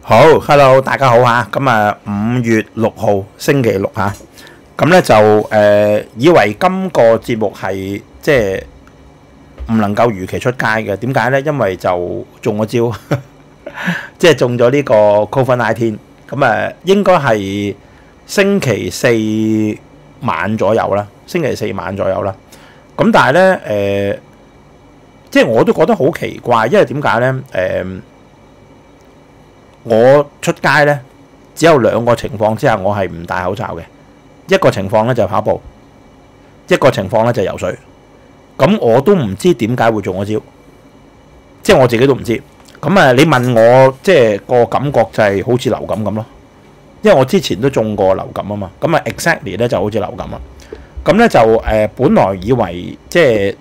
好，hello，大家好吓，咁啊五月六號星期六吓，咁咧就诶、以為今個節目係即係唔能夠如期出街嘅，點解咧？因為就中咗招，即係中咗呢個 Covid nineteen，咁啊應該係星期四晚左右啦，星期四晚左右啦。咁但係咧诶，即係我都覺得好奇怪，因為點解咧？誒、我出街咧，只有兩個情況之下，我係唔戴口罩嘅。一個情況咧就跑步，一個情況咧就游水。咁我都唔知點解會中咗招，即係我自己都唔知。咁啊，你問我即係個感覺就係好似流感咁咯，因為我之前都中過流感啊嘛。咁啊，exactly 咧就好似流感啦。咁咧就誒、本來以為即係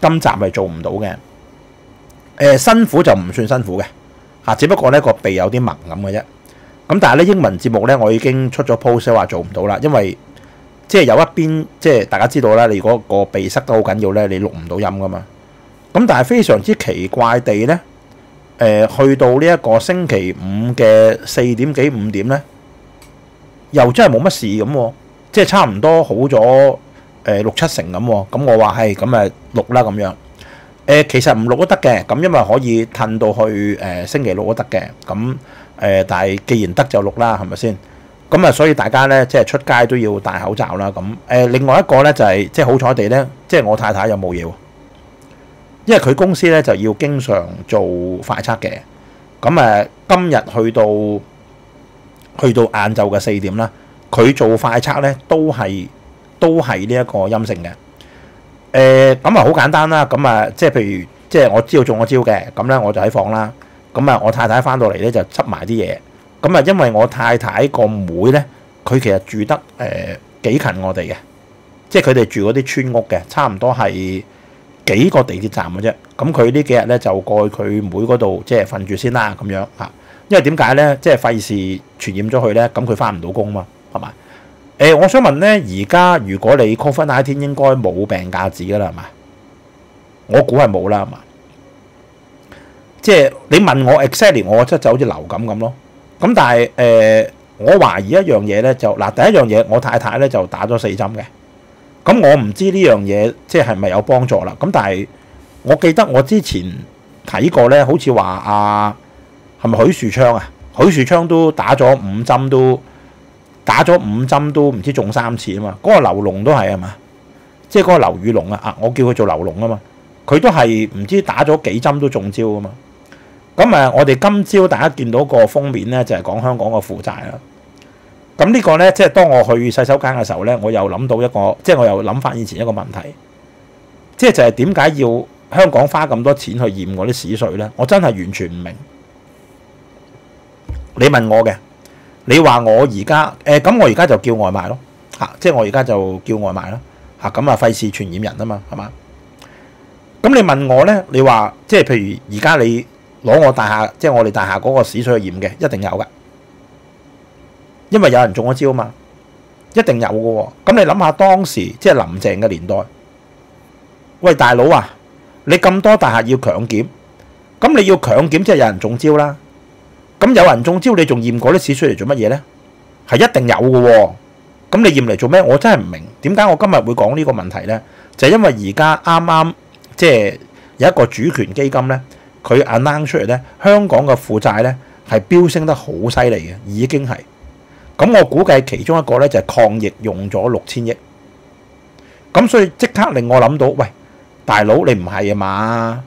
今集係做唔到嘅，誒、辛苦就唔算辛苦嘅。嚇，只不過咧個鼻有啲盲咁嘅啫。咁但係咧英文節目咧，我已經出咗 post 話做唔到啦，因為即係有一邊即係大家知道啦，你如果個鼻塞得好緊要咧，你錄唔到音噶嘛。咁但係非常之奇怪地咧，誒、去到呢一個星期五嘅四點幾五點咧，又真係冇乜事咁喎，即係差唔多好咗誒六七成咁喎。咁我話係咁誒錄啦咁樣。誒、其實唔錄都得嘅，咁因為可以褪到去誒、星期六都得嘅，咁誒、但係既然得就錄啦，係咪先？咁啊，所以大家咧即係出街都要戴口罩啦。咁誒、另外一個咧就係、即係好彩地咧，即係我太太又冇嘢喎，因為佢公司咧就要經常做快測嘅。咁誒、今日去到去到晏晝嘅四點啦，佢做快測咧都係都係呢一個陰性嘅。誒咁啊好簡單啦，咁啊即係譬如即係我知道中咗招嘅，咁咧我就喺房啦。咁啊我太太翻到嚟咧就執埋啲嘢。咁啊因為我太太個妹咧，佢其實住得誒、呃、幾近我哋嘅，即係佢哋住嗰啲村屋嘅，差唔多係幾個地鐵站嘅啫。咁佢呢幾日咧就過去佢妹嗰度即係瞓住先啦，咁樣嚇。因為點解咧？即係費事傳染咗佢咧，咁佢翻唔到工嘛，係嘛？誒、我想問咧，而家如果你 Covid nineteen 應該冇病假紙噶啦，係嘛？我估係冇啦，係嘛？即係你問我 exactly，我覺得就好似流感咁咯。咁但係誒、我懷疑一樣嘢咧，就嗱第一樣嘢，我太太咧就打咗四針嘅。咁我唔知呢樣嘢即係係咪有幫助啦。咁但係我記得我之前睇過咧，好似話啊，係咪許樹昌啊？許樹昌都打咗五針都。打咗五針都唔知中三次啊嘛，嗰、個劉龍都係啊嘛，即係嗰個劉宇龍啊，啊我叫佢做劉龍啊嘛，佢都係唔知打咗幾針都中招啊嘛。咁誒，我哋今朝大家見到個封面咧，就係、講香港個負債啦。咁呢個咧，即係當我去洗手間嘅時候咧，我又諗到一個，即係我又諗翻以前一個問題，即係就係點解要香港花咁多錢去驗嗰啲屎水咧？我真係完全唔明。你問我嘅。你話我而家誒咁，我而家就叫外賣咯嚇、即係我而家就叫外賣咯嚇，咁啊費事傳染人啊嘛，係嘛？咁你問我咧，你話即係譬如而家你攞我大廈，即係我哋大廈嗰個屎水去染嘅，一定有噶，因為有人中咗招啊嘛，一定有嘅喎。咁你諗下當時即係林鄭嘅年代，喂大佬啊，你咁多大廈要強檢，咁你要強檢即係有人中招啦。咁有人中招，你仲驗嗰啲屎出嚟做乜嘢咧？係一定有嘅喎。咁你驗嚟做咩？我真係唔明點解我今日會講呢個問題咧？就係因為而家啱啱即係有一個主權基金咧，佢 announce 出嚟咧，香港嘅負債咧係飆升得好犀利嘅，已經係。咁我估計其中一個咧就係抗疫用咗六千億。咁所以即刻令我諗到，喂，大佬你唔係啊嘛？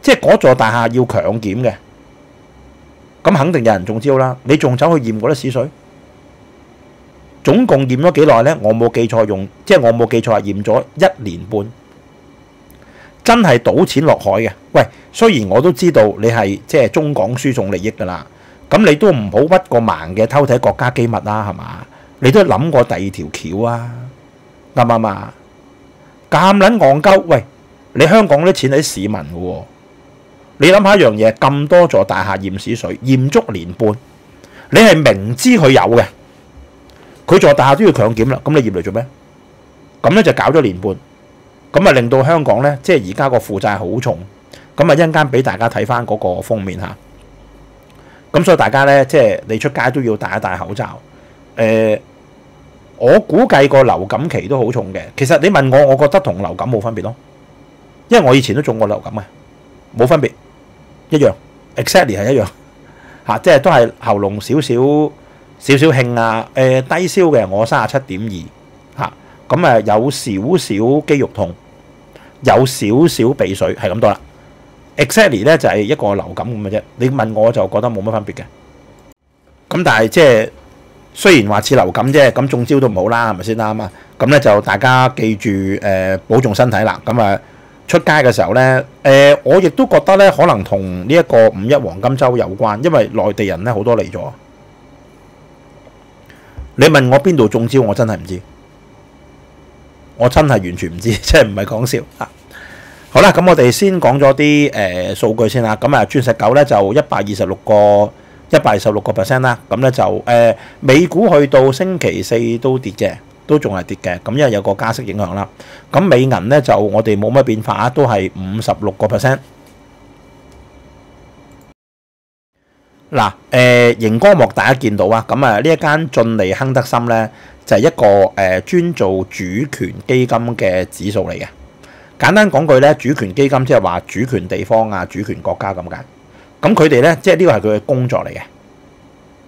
即係嗰座大廈要強檢嘅。咁肯定有人中招啦！你仲走去驗嗰啲屎水，總共驗咗幾耐呢？我冇記錯用，即係我冇記錯係驗咗一年半，真係賭錢落海嘅。喂，雖然我都知道你係即係中港輸送利益㗎啦，咁你都唔好屈個盲嘅偷睇國家機密啦，係嘛？你都諗過第二條橋啊，啱唔啱啊？咁撚戇鳩，喂！你香港啲錢係市民嘅喎。你諗下一樣嘢，咁多座大廈驗屎水，驗足年半，你係明知佢有嘅，佢座大廈都要強檢啦，咁你驗嚟做咩？咁咧就搞咗年半，咁啊令到香港咧，即係而家個負債好重，咁啊一陣間俾大家睇翻嗰個封面嚇。咁所以大家咧，即係你出街都要戴一戴口罩。誒、我估計個流感期都好重嘅。其實你問我，我覺得同流感冇分別咯，因為我以前都中過流感嘅，冇分別，一樣，exactly 係一樣嚇、即係都係喉嚨少少少少興啊。誒、低燒嘅我三十七點二嚇，咁誒有少少肌肉痛，有少少鼻水，係咁多啦。exactly 咧就係一個流感咁嘅啫。你問我就覺得冇乜分別嘅。咁但係即係雖然話似流感啫，咁中招都唔好啦，係咪先啦嘛？咁咧就大家記住誒、保重身體啦。咁啊出街嘅時候咧，誒、我亦都覺得咧可能同呢一個五一黃金週有關，因為內地人咧好多嚟咗。你問我邊度中招，我真係唔知，我真係完全唔知，即係唔係講笑啊！好啦，咁我哋先講咗啲誒數據先啦。咁啊，鑽石九咧就一百二十六個一百二十六個 percent 啦。咁咧就誒、美股去到星期四都跌嘅，都仲係跌嘅。咁因為有個加息影響啦。咁美銀咧就我哋冇乜變化啊，都係五十六個 percent。嗱，誒、熒光幕大家見到啊，咁啊呢一間進利亨德森咧就係、一個誒、專做主權基金嘅指數嚟嘅。簡單講句咧，主權基金即係話主權地方啊、主權國家咁解。咁佢哋咧，即係呢個係佢嘅工作嚟嘅。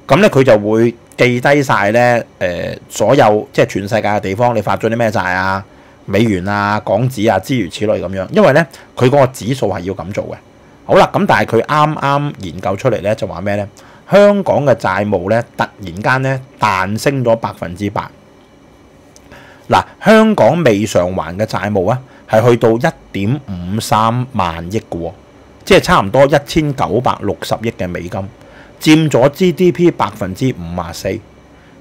咁咧佢就會記低晒咧誒所有即係全世界嘅地方，你發咗啲咩債啊、美元啊、港紙啊，之如此類咁樣。因為咧佢嗰個指數係要咁做嘅。好啦，咁但係佢啱啱研究出嚟咧，就話咩咧？香港嘅債務咧，突然間咧彈升咗百分之八。嗱，香港未償還嘅債務啊，係去到一點五三萬億嘅喎，即係差唔多一千九百六十億嘅美金，佔咗 GDP 百分之五啊四。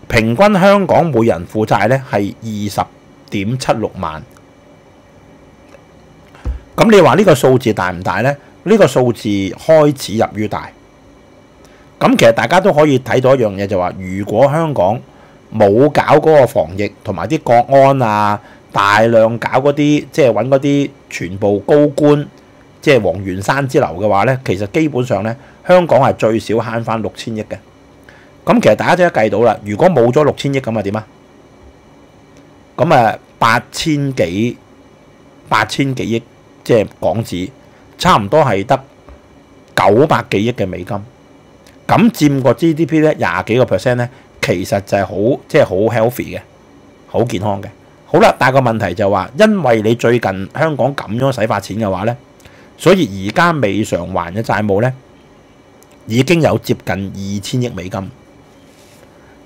平均香港每人負債咧係二十點七六萬。咁你話呢個數字大唔大咧？呢、個數字開始入於大。咁其實大家都可以睇到一樣嘢，就話如果香港冇搞嗰個防疫同埋啲國安啊，大量搞嗰啲即係揾嗰啲全部高官，即係黃元山之流嘅話咧，其實基本上咧香港係最少慳翻六千億嘅。咁其實大家即刻計到啦，如果冇咗六千億咁啊點啊？咁啊八千幾八千幾億即係港紙，差唔多係得九百幾億嘅美金。咁佔個 GDP 咧廿幾個 percent 咧，其實就係好即係好 healthy 嘅，好健康嘅。好啦，但係個問題就話，因為你最近香港咁樣使法錢嘅話咧，所以而家未償還嘅債務咧已經有接近二千億美金。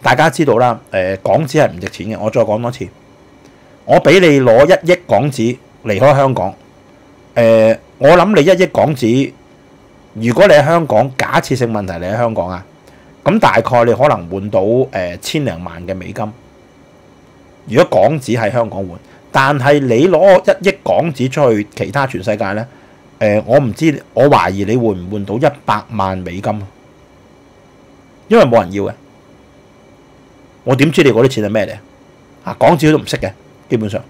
大家知道啦，誒、港紙係唔值錢嘅。我再講多次，我俾你攞一億港紙離開香港，誒、我諗你一億港紙。如果你喺香港，假設性問題你喺香港啊，咁大概你可能換到誒、千零萬嘅美金。如果港紙喺香港換，但係你攞一億港紙出去其他全世界咧，誒、我唔知，我懷疑你換唔換到一百萬美金，因為冇人要嘅。我點知你嗰啲錢係咩嚟啊？港紙都唔識嘅，基本上。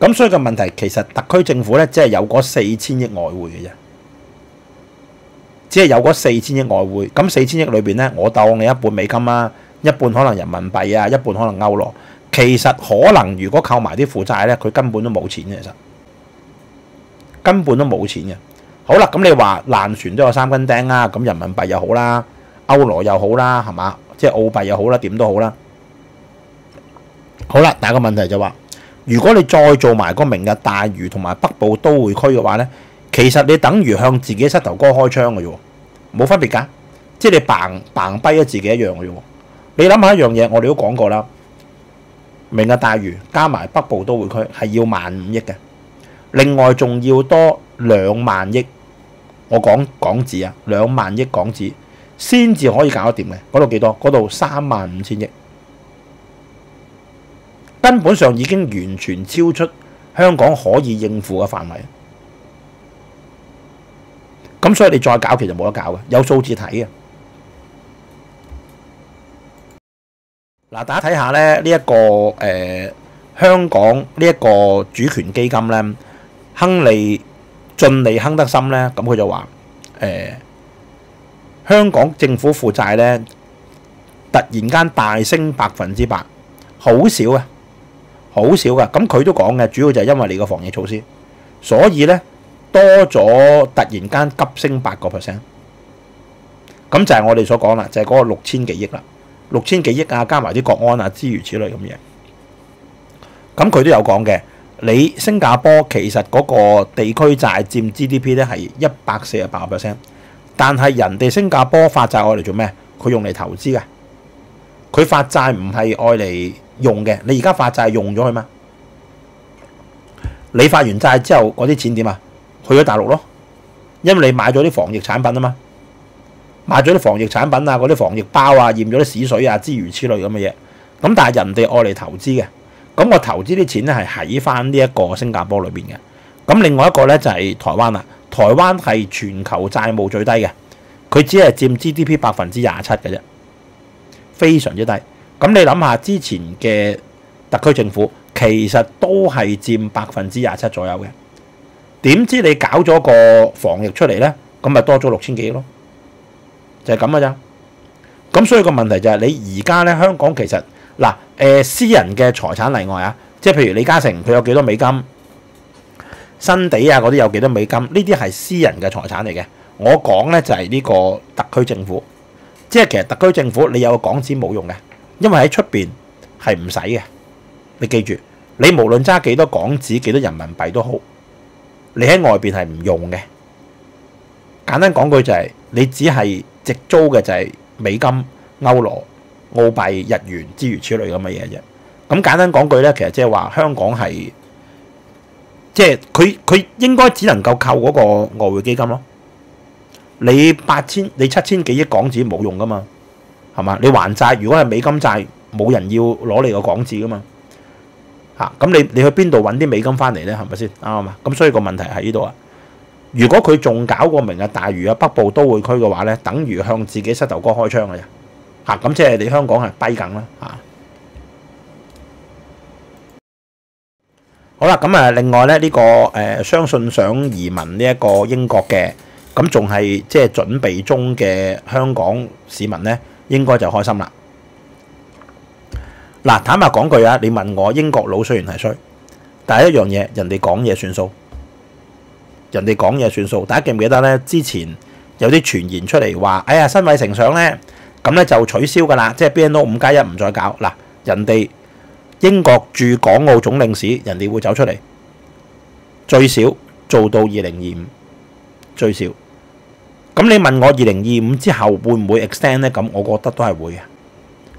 咁所以個問題其實特區政府咧，即係有嗰四千億外匯嘅啫。只係有嗰四千億外匯，咁四千億裏邊咧，我當你一半美金啦，一半可能人民幣啊，一半可能歐羅。其實可能如果扣埋啲負債咧，佢根本都冇錢嘅，其實根本都冇錢嘅。好啦，咁你話爛船都有三根釘啦，咁人民幣又好啦，歐羅又好啦，係嘛？即係澳幣又好啦，點都好啦。好啦，但係個問題就話，如果你再做埋個明日大嶼同埋北部都會區嘅話咧，其實你等於向自己膝頭哥開槍嘅啫，冇分別㗎，即係你嘭嘭跛咗自己一樣嘅啫。你諗下一樣嘢，我哋都講過啦，明日大嶼加埋北部都會區係要萬五億嘅，另外仲要多兩萬億，我講港紙啊，兩萬億港紙先至可以搞得掂嘅。嗰度幾多？嗰度三萬五千億，根本上已經完全超出香港可以應付嘅範圍。咁所以你再搞其實冇得搞嘅，有數字睇嘅。嗱，大家睇下咧，呢、一個誒、香港呢一個主權基金咧，亨利晉利亨德森咧，咁佢就話誒香港政府負債咧突然間大升百分之百，好少啊，好少噶。咁佢都講嘅，主要就係因為你個防疫措施，所以咧多咗突然間急升八個 percent。咁就係我哋所講啦，就係、是、嗰個六千幾億啦，六千幾億啊，加埋啲國安啊，諸如此類咁嘢。咁佢都有講嘅，你新加坡其實嗰個地區債佔 GDP 咧係一百四十八 percent，但係人哋新加坡發債愛嚟做咩？佢用嚟投資嘅，佢發債唔係愛嚟用嘅。你而家發債用咗佢嘛？你發完債之後嗰啲錢點啊？去咗大陸咯，因為你買咗啲防疫產品啊嘛。買咗啲防疫產品啊，嗰啲防疫包啊，驗咗啲屎水啊，之如此類咁嘅嘢。咁但係人哋愛嚟投資嘅，咁我投資啲錢咧係喺翻呢一個新加坡裏邊嘅。咁另外一個咧就係台灣啦，台灣係全球債務最低嘅，佢只係佔 GDP 百分之廿七嘅啫，非常之低。咁你諗下之前嘅特區政府其實都係佔百分之廿七左右嘅，點知你搞咗個防疫出嚟咧，咁咪多咗六千幾億咯？就係咁嘅咋，咁所以個問題就係你而家咧香港其實嗱誒、私人嘅財產例外啊，即係譬如李嘉誠佢有幾多美金，新地啊嗰啲有幾多美金，呢啲係私人嘅財產嚟嘅。我講咧就係呢個特區政府，即係其實特區政府你有個港紙冇用嘅，因為喺出邊係唔使嘅。你記住，你無論揸幾多港紙幾多人民幣都好，你喺外邊係唔用嘅。簡單講句就係你只係。直租嘅就係美金、歐羅、澳幣、日元之如此類咁嘅嘢啫。咁簡單講句咧，其實即係話香港係即係佢佢應該只能夠靠嗰個外匯基金咯。你八千你七千幾億港紙冇用噶嘛，係嘛？你還債如果係美金債，冇人要攞你個港紙噶嘛。嚇咁你你去邊度揾啲美金翻嚟咧？係咪先啱啊嘛？咁所以個問題喺呢度啊。如果佢仲搞個明日大嶼啊北部都會區嘅話咧，等於向自己膝頭哥開槍嘅啫嚇，咁即係你香港係跛緊啦嚇。好啦，咁啊，另外咧呢個誒相信想移民呢一個英國嘅，咁仲係即係準備中嘅香港市民咧，應該就開心啦。嗱，坦白講句啊，你問我英國佬雖然係衰，但係一樣嘢，人哋講嘢算數。人哋講嘢算數，大家記唔記得咧？之前有啲傳言出嚟話，哎呀，新偉誠上咧，咁咧就取消噶啦，即係 BNO 五加一唔再搞嗱。人哋英國駐港澳總領事，人哋會走出嚟，最少做到二零二五，最少。咁你問我二零二五之後會唔會 extend 咧？咁我覺得都係會嘅，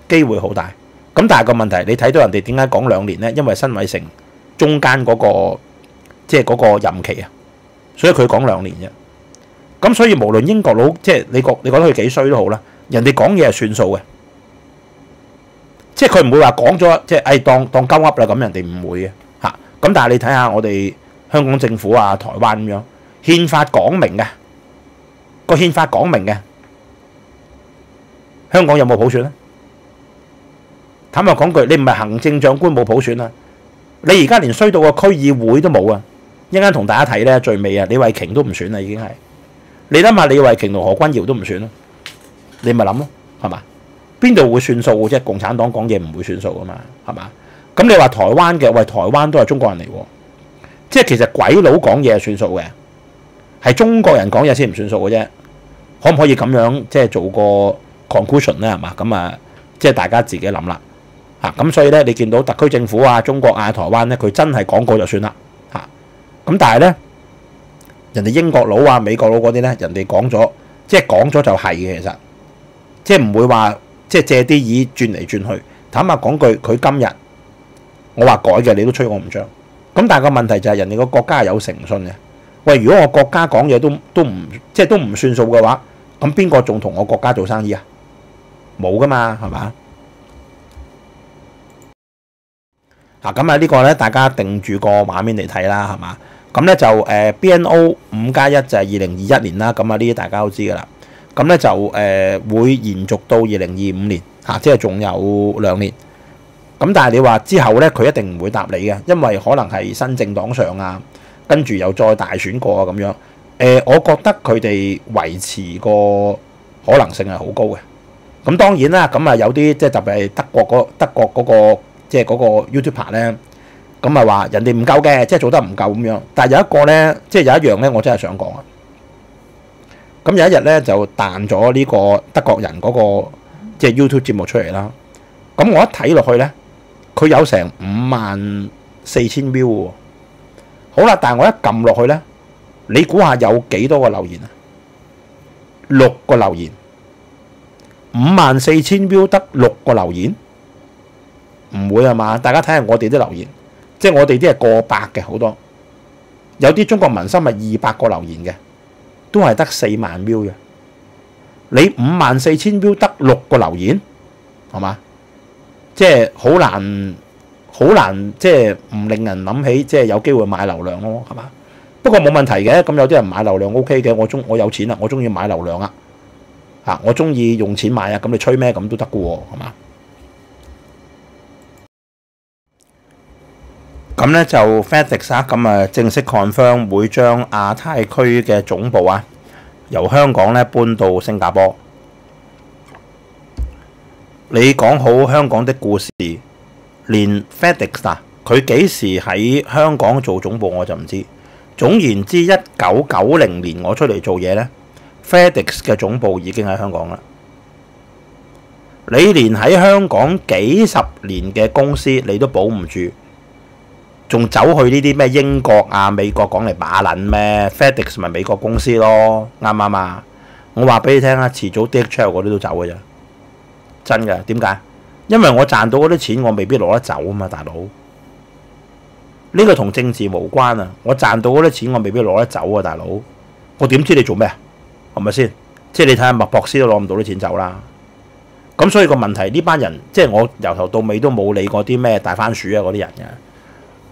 機會好大。咁但係個問題，你睇到人哋點解講兩年咧？因為新偉成中間嗰個即係嗰個任期啊。所以佢講兩年啫，咁所以無論英國佬即係你覺你覺得佢幾衰都好啦，人哋講嘢係算數嘅，即係佢唔會話講咗即係誒當當鳩噏啦咁，人哋唔會嘅嚇。咁但係你睇下我哋香港政府啊、台灣咁樣，憲法講明嘅個憲法講明嘅，香港有冇普選咧？坦白講句，你唔係行政長官冇普選啊，你而家連衰到個區議會都冇啊！一陣間同大家睇咧，最尾啊，李慧瓊都唔選啦，已經係你諗下，李慧瓊同何君堯都唔選咯，你咪諗咯，係嘛？邊度會算數嘅啫？共產黨講嘢唔會算數噶嘛，係嘛？咁你話台灣嘅，喂，台灣都係中國人嚟，即係其實鬼佬講嘢係算數嘅，係中國人講嘢先唔算數嘅啫。可唔可以咁樣即係做個 conclusion 咧？係嘛？咁啊，即係大家自己諗啦嚇。咁所以咧，你見到特區政府啊、中國啊、台灣咧，佢真係講過就算啦。咁但係咧，人哋英國佬啊、美國佬嗰啲咧，人哋講咗，即係講咗就係嘅，其實即係唔會話即係借啲意轉嚟轉去。坦白講句，佢今日我話改嘅，你都吹我唔脹。咁但係個問題就係人哋個國家係有誠信嘅。喂，如果我國家講嘢都都唔即係都唔算數嘅話，咁邊個仲同我國家做生意啊？冇噶嘛，係嘛？嗱，咁啊呢個咧，大家定住個畫面嚟睇啦，係嘛？咁咧就誒 BNO 五加一就係二零二一年啦，咁啊呢啲大家都知噶啦。咁咧就誒會延續到二零二五年嚇，即係仲有兩年。咁但係你話之後咧，佢一定唔會答你嘅，因為可能係新政黨上啊，跟住又再大選過啊咁樣。誒，我覺得佢哋維持個可能性係好高嘅。咁當然啦，咁啊有啲即係特別係德國嗰德國嗰個即係嗰個 YouTuber 咧，咁啊話人哋唔夠嘅，即係做得唔夠咁樣。但係有一個咧，即係有一樣咧，我真係想講啊。咁有一日咧就彈咗呢個德國人嗰個即係 YouTube 節目出嚟啦。咁我一睇落去咧，佢有成五萬四千 view 喎。好啦，但係我一撳落去咧，你估下有幾多個留言啊？六個留言，五萬四千 view 得六個留言，唔會係嘛？大家睇下我哋啲留言，即係我哋啲係過百嘅好多，有啲中國民生係二百個留言嘅，都係得四萬標嘅。你五萬四千標得六個留言，係嘛？即係好難，好難，即係唔令人諗起，即係有機會買流量咯，係嘛？不過冇問題嘅，咁有啲人買流量 OK 嘅，我中我有錢啦，我中意買流量啊，嚇我中意用錢買啊，咁你吹咩咁都得嘅喎，係嘛？咁咧就 FedEx 啊，咁啊正式 confirm 會將亞太區嘅總部啊由香港咧搬到新加坡。你講好香港的故事，連 FedEx 啊，佢幾時喺香港做總部我就唔知。總言之，一九九零年我出嚟做嘢呢 FedEx 嘅總部已經喺香港啦。你連喺香港幾十年嘅公司你都保唔住，仲走去呢啲咩英國啊、美國講嚟把撚咩？FedEx 咪美國公司咯，啱唔啱啊？我話俾你聽啊，遲早 DHL 嗰啲都走嘅啫，真㗎。點解？因為我賺到嗰啲錢，我未必攞得走啊嘛，大佬。呢個同政治無關啊！我賺到嗰啲錢，我未必攞得走啊，大佬。我點知你做咩啊？係咪先？即係你睇下麥博斯都攞唔到啲錢走啦。咁所以個問題，呢班人即係我由頭到尾都冇理過啲咩大番薯啊嗰啲人嘅。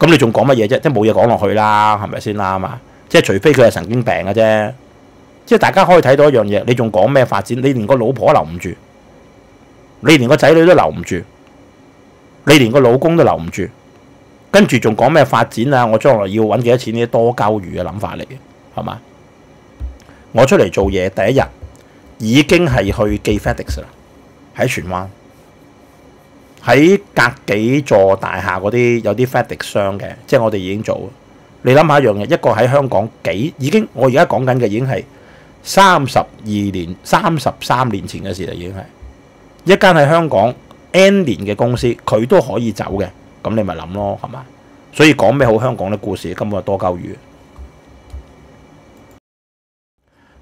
咁你仲講乜嘢啫？即係冇嘢講落去啦，係咪先啦嘛？即係除非佢係神經病嘅啫。即係大家可以睇到一樣嘢，你仲講咩發展？你連個老婆都留唔住，你連個仔女都留唔住，你連個老公都留唔住。跟住仲講咩發展啊？我將來要揾幾多錢？呢多鳩餘嘅諗法嚟嘅，係嘛？我出嚟做嘢第一日已經係去寄 FedEx 啦，喺荃灣，喺隔幾座大廈嗰啲有啲 FedEx 商嘅，即係我哋已經做。你諗下一樣嘢，一個喺香港幾已經，我而家講緊嘅已經係三十二年、三十三年前嘅事啦，已經係一間喺香港 N 年嘅公司，佢都可以走嘅。咁你咪諗咯，係嘛？所以講咩好香港啲故事根本係多鳩餘。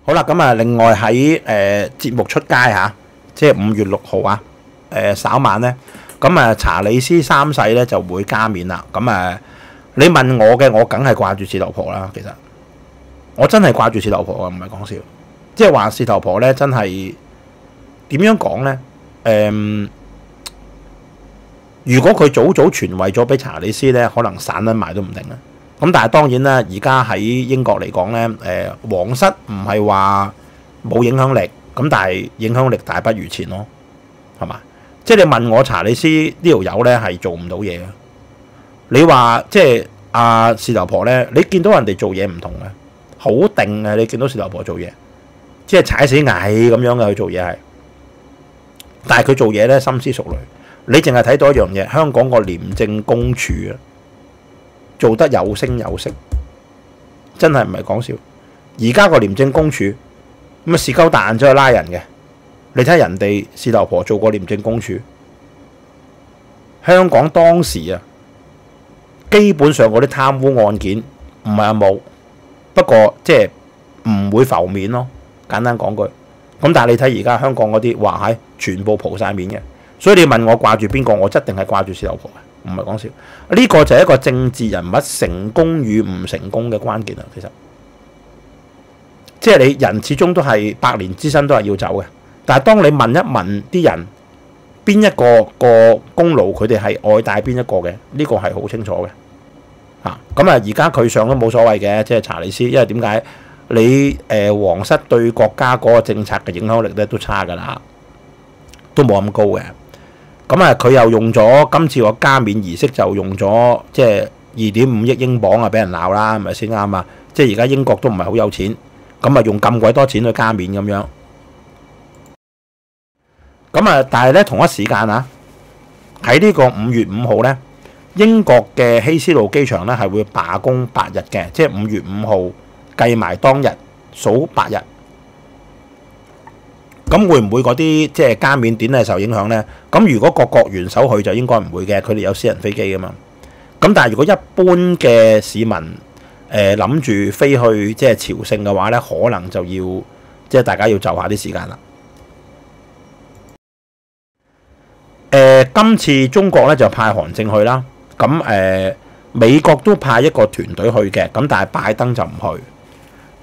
好啦，咁啊，另外喺誒節目出街嚇，即係五月六號啊，誒稍晚咧，咁啊查理斯三世咧就會加冕啦。咁啊，你問我嘅，我梗係掛住事頭婆啦。其實我真係掛住事頭婆啊，唔係講笑。即係話事頭婆咧，真係點樣講咧？誒。如果佢早早傳位咗俾查理斯咧，可能散得埋都唔定啦。咁但係當然啦，而家喺英國嚟講咧，誒、呃、皇室唔係話冇影響力，咁但係影響力大不如前咯，係嘛？即係你問我查理斯呢條友咧係做唔到嘢嘅。你話即係阿事頭婆咧，你見到人哋做嘢唔同嘅，好定嘅。你見到事頭婆做嘢，即係踩死蟻咁樣嘅去做嘢係，但係佢做嘢咧深思熟慮。你淨係睇到一樣嘢，香港個廉政公署啊，做得有聲有色，真係唔係講笑。而家個廉政公署咁啊是鳩彈咗去拉人嘅。你睇人哋事頭婆做過廉政公署，香港當時啊，基本上嗰啲貪污案件唔係冇，不過即係唔會浮面咯。簡單講句，咁但係你睇而家香港嗰啲話係全部蒲晒面嘅，所以你問我掛住邊個，我一定係掛住事頭婆嘅，唔係講笑。呢個就係一個政治人物成功與唔成功嘅關鍵啦。其實，即係你人始終都係百年之身都係要走嘅。但係當你問一問啲人邊一個個功勞佢哋係愛戴邊一個嘅，呢個係好清楚嘅嚇。咁啊，而家佢上都冇所謂嘅，即係查理斯，因為點解你誒皇室對國家嗰個政策嘅影響力咧都差㗎啦，都冇咁高嘅。咁啊，佢又用咗今次個加冕儀式就用咗即係二點五億英鎊啊，俾人鬧啦，係咪先啱啊？即係而家英國都唔係好有錢，咁啊用咁鬼多錢去加冕咁樣。咁啊！但係咧，同一時間啊，喺呢個五月五號咧，英國嘅希斯路機場咧係會罷工八日嘅，即係五月五號計埋當日數八日。咁會唔會嗰啲即係加冕典禮受影響咧？咁如果各國元首去就應該唔會嘅，佢哋有私人飛機噶嘛。咁但係如果一般嘅市民誒諗住飛去即係朝聖嘅話咧，可能就要即係大家要就下啲時間啦。誒、呃，今次中國咧就派韓正去啦，咁誒、美國都派一個團隊去嘅，咁但係拜登就唔去。誒、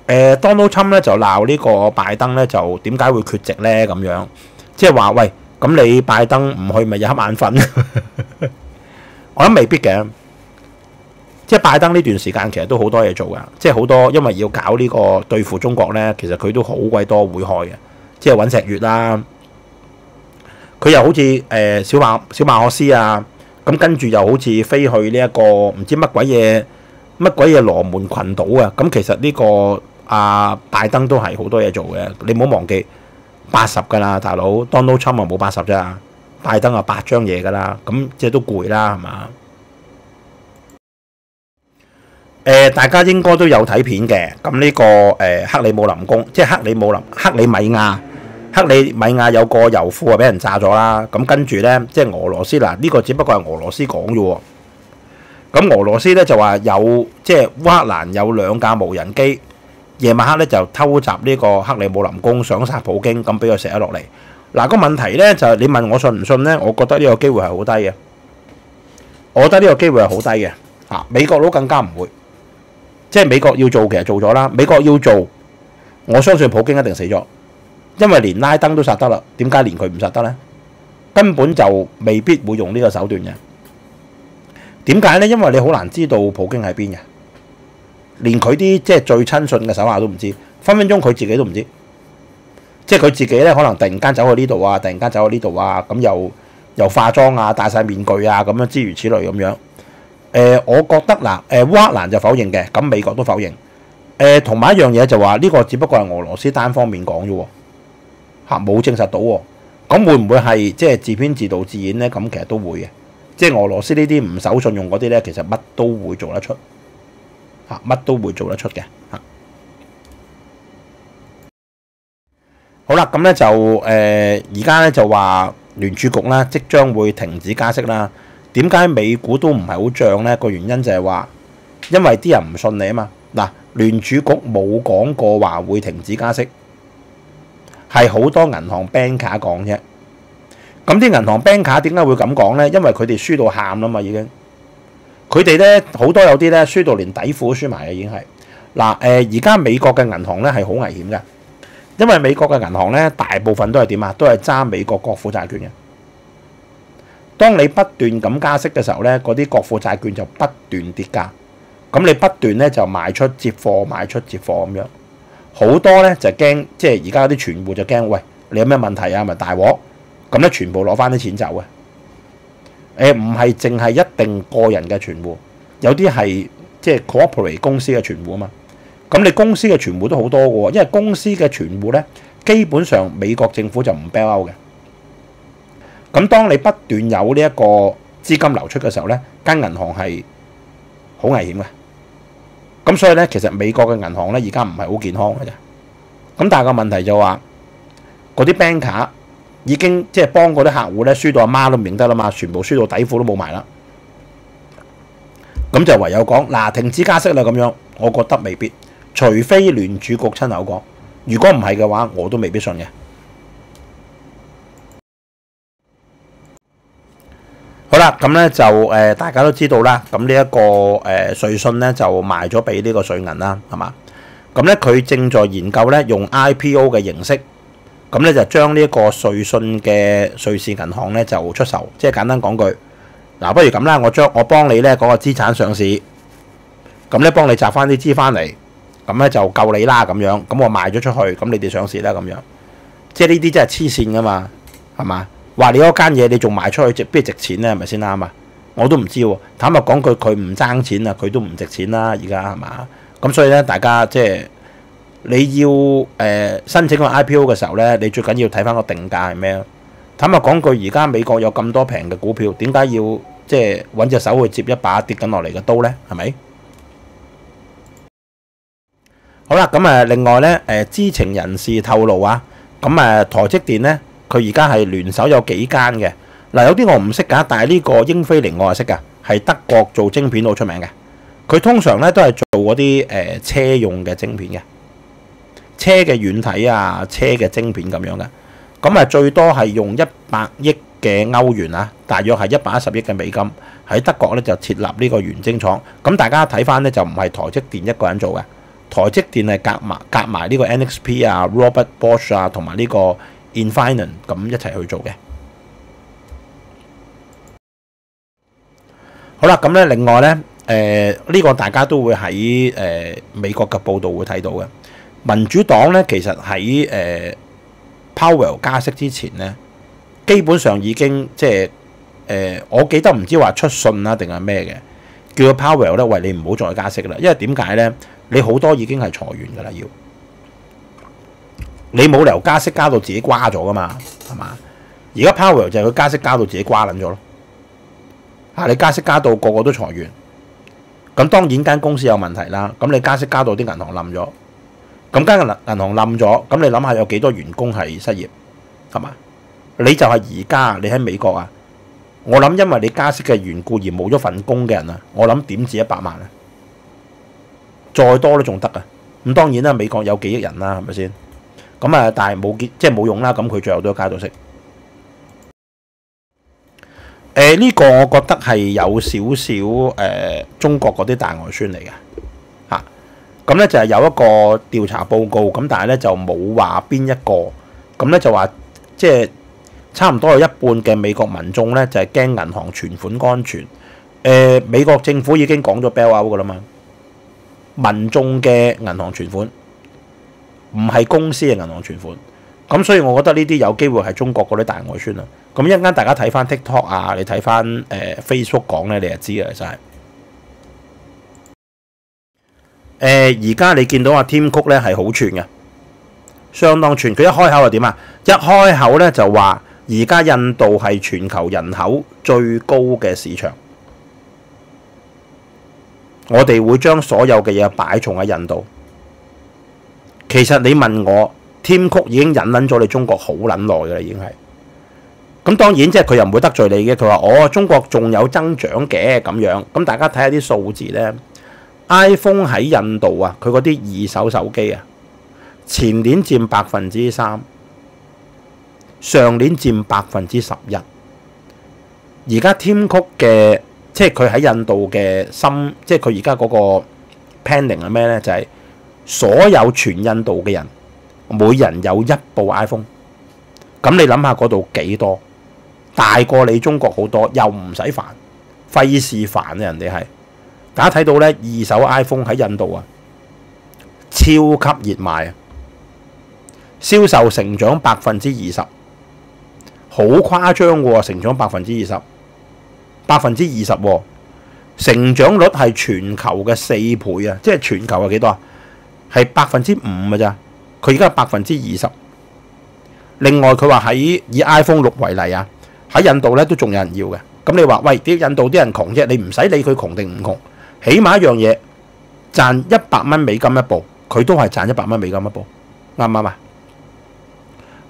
呃，Donald Trump 咧就鬧呢個拜登咧就點解會缺席咧咁樣，即係話喂，咁你拜登唔去咪有黑眼瞓？我諗未必嘅，即係拜登呢段時間其實都好多嘢做噶，即係好多因為要搞呢個對付中國咧，其實佢都好鬼多會開嘅，即係揾石月啦。佢又好似誒小馬小馬可斯啊，咁跟住又好似飛去呢一個唔知乜鬼嘢乜鬼嘢羅門群島啊！咁其實呢個阿拜登都係好多嘢做嘅，你唔好忘記八十㗎啦，大佬 Donald Trump 啊冇八十咋，拜登啊八張嘢㗎啦，咁即係都攰啦，係嘛？誒，大家應該都有睇片嘅，咁呢個誒克里姆林宮，即係克里姆林克里米亞。克里米亞有個油庫啊，俾人炸咗啦。咁跟住咧，即係俄羅斯嗱，呢個只不過係俄羅斯講啫喎。咁俄羅斯咧就話有，即係烏克蘭有兩架無人機，夜晚黑咧就偷襲呢個克里姆林宮，想殺普京，咁俾佢射咗落嚟。嗱，個問題咧就係你問我信唔信咧？我覺得呢個機會係好低嘅。我覺得呢個機會係好低嘅。嚇，美國佬更加唔會，即係美國要做其實做咗啦。美國要做，我相信普京一定死咗。因為連拉登都殺得啦，點解連佢唔殺得呢？根本就未必會用呢個手段嘅。點解呢？因為你好難知道普京喺邊嘅，連佢啲即係最親信嘅手下都唔知，分分鐘佢自己都唔知。即係佢自己咧，可能突然間走去呢度啊，突然間走去呢度啊，咁又又化妝啊，戴晒面具啊，咁樣諸如此類咁樣。誒、我覺得嗱，誒烏克蘭就否認嘅，咁美國都否認。誒、同埋一樣嘢就話呢個只不過係俄羅斯單方面講啫喎。嚇冇證實到喎，咁會唔會係即係自編自導自演呢？咁其實都會嘅，即係俄羅斯呢啲唔守信用嗰啲呢，其實乜都會做得出，嚇乜都會做得出嘅嚇。好啦，咁呢就誒而家呢就話聯儲局呢，即將會停止加息啦。點解美股都唔係好漲呢？個原因就係話，因為啲人唔信你啊嘛。嗱，聯儲局冇講過話會停止加息。係好多銀行 bank 卡講啫，咁啲銀行 bank 卡點解會咁講呢？因為佢哋輸到喊啦嘛，已經佢哋咧好多有啲咧輸到連底褲都輸埋嘅，已經係嗱誒。而家美國嘅銀行咧係好危險嘅，因為美國嘅銀行咧大部分都係點啊？都係揸美國國庫債券嘅。當你不斷咁加息嘅時候咧，嗰啲國庫債券就不斷跌價，咁你不斷咧就賣出接貨，賣出接貨咁樣。好多咧就驚，即係而家啲存戶就驚，喂，你有咩問題啊？咪大鑊咁咧，全部攞翻啲錢走嘅。誒，唔係淨係一定個人嘅存戶，有啲係即係 corporate 公司嘅存戶啊嘛。咁你公司嘅存戶都好多嘅喎，因為公司嘅存戶咧，基本上美國政府就唔 bail out 嘅。咁當你不斷有呢一個資金流出嘅時候咧，間銀行係好危險嘅。咁所以咧，其實美國嘅銀行咧，而家唔係好健康嘅啫。咁但係個問題就話嗰啲 banker 已經即係幫嗰啲客戶咧輸到阿媽都唔認得啦嘛，全部輸到底褲都冇埋啦。咁就唯有講嗱，停止加息啦咁樣，我覺得未必，除非聯儲局親口講。如果唔係嘅話，我都未必信嘅。好啦，咁咧就誒、呃，大家都知道啦。咁呢一個誒、瑞信咧就賣咗俾呢個瑞銀啦，係嘛？咁咧佢正在研究咧用 IPO 嘅形式，咁咧就將呢一個瑞信嘅瑞士銀行咧就出售。即係簡單講句，嗱，不如咁啦，我將我幫你咧嗰、那個資產上市，咁咧幫你集翻啲資翻嚟，咁咧就夠你啦咁樣。咁我賣咗出去，咁你哋上市啦咁樣。即係呢啲真係黐線噶嘛，係嘛？話你嗰間嘢你仲賣出去值，邊係值錢咧？係咪先啱啊？我都唔知喎。坦白講句，佢唔爭錢啊，佢都唔值錢啦。而家係嘛？咁所以咧，大家即係你要誒、申請個 IPO 嘅時候咧，你最緊要睇翻個定價係咩？坦白講句，而家美國有咁多平嘅股票，點解要即係揾隻手去接一把跌緊落嚟嘅刀咧？係咪？好啦，咁啊，另外咧，誒知情人士透露啊，咁誒台積電咧。佢而家係聯手有幾間嘅嗱，有啲我唔識㗎，但係呢個英飛凌我係識㗎，係德國做晶片好出名嘅。佢通常咧都係做嗰啲誒車用嘅晶片嘅，車嘅軟體啊，車嘅晶片咁樣嘅。咁啊，最多係用一百億嘅歐元啊，大約係一百一十億嘅美金喺德國咧就設立呢個原晶廠。咁大家睇翻咧就唔係台積電一個人做嘅，台積電係夾埋夾埋呢個 NXP 啊、Robert Bosch 啊同埋呢個。Infineon 咁一齊去做嘅。好啦，咁咧另外咧，誒、呢、這個大家都會喺誒、美國嘅報道會睇到嘅。民主黨咧其實喺誒、Powell 加息之前咧，基本上已經即係誒、我記得唔知話出信啦定係咩嘅，叫 Powell 咧，喂，你唔好再加息啦，因為點解咧？你好多已經係裁員㗎啦，要。你冇理由加息加到自己瓜咗噶嘛，系嘛？而家 Powell 就係佢加息加到自己瓜撚咗咯。啊，你加息加到個個都裁员，咁當然間公司有問題啦。咁你加息加到啲銀行冧咗，咁間銀銀行冧咗，咁你諗下有幾多員工係失業，係嘛？你就係而家你喺美國啊，我諗因為你加息嘅緣故而冇咗份工嘅人啊，我諗點止一百萬啊，再多都仲得啊。咁當然啦，美國有幾億人啦，係咪先？咁啊，但係冇結，即系冇用啦。咁佢最後都加到息。誒、呃，呢、這個我覺得係有少少誒，中國嗰啲大外宣嚟嘅嚇。咁、咧就係有一個調查報告，咁但係咧就冇話邊一個。咁咧就話即係差唔多有一半嘅美國民眾咧就係驚銀行存款安全。誒、呃，美國政府已經講咗 bail out 噶啦嘛，民眾嘅銀行存款。唔係公司嘅銀行存款，咁所以我覺得呢啲有機會係中國嗰啲大外宣啊。咁一間大家睇翻 TikTok 啊，你睇翻誒 Facebook 講咧，你就知嘅，其實係誒而家你見到阿 Tim Cook 咧係好串嘅，相當串。佢一開口就點啊？一開口咧就話而家印度係全球人口最高嘅市場，我哋會將所有嘅嘢擺重喺印度。其實你問我天曲已經引撚咗你中國好撚耐嘅啦，已經係。咁當然即係佢又唔會得罪你嘅。佢話：哦，中國仲有增長嘅咁樣。咁大家睇下啲數字咧，iPhone 喺印度啊，佢嗰啲二手手機啊，前年佔百分之三，上年佔百分之十一。而家天曲嘅即係佢喺印度嘅心，即係佢而家嗰個 pending 係咩咧？就係、所有全印度嘅人，每人有一部 iPhone，咁你諗下嗰度幾多？大過你中國好多，又唔使煩，費事煩啊！人哋係大家睇到咧，二手 iPhone 喺印度啊，超級熱賣啊，銷售成長百分之二十，好誇張喎！成長百分之二十，百分之二十喎，成長率係全球嘅四倍啊！即係全球係幾多啊？係百分之五嘅咋，佢而家係百分之二十。另外佢話喺以 iPhone 六為例啊，喺印度咧都仲有人要嘅。咁你話喂，啲印度啲人窮啫，你唔使理佢窮定唔窮，起碼一樣嘢賺一百蚊美金一部，佢都係賺一百蚊美金一部。啱唔啱啊？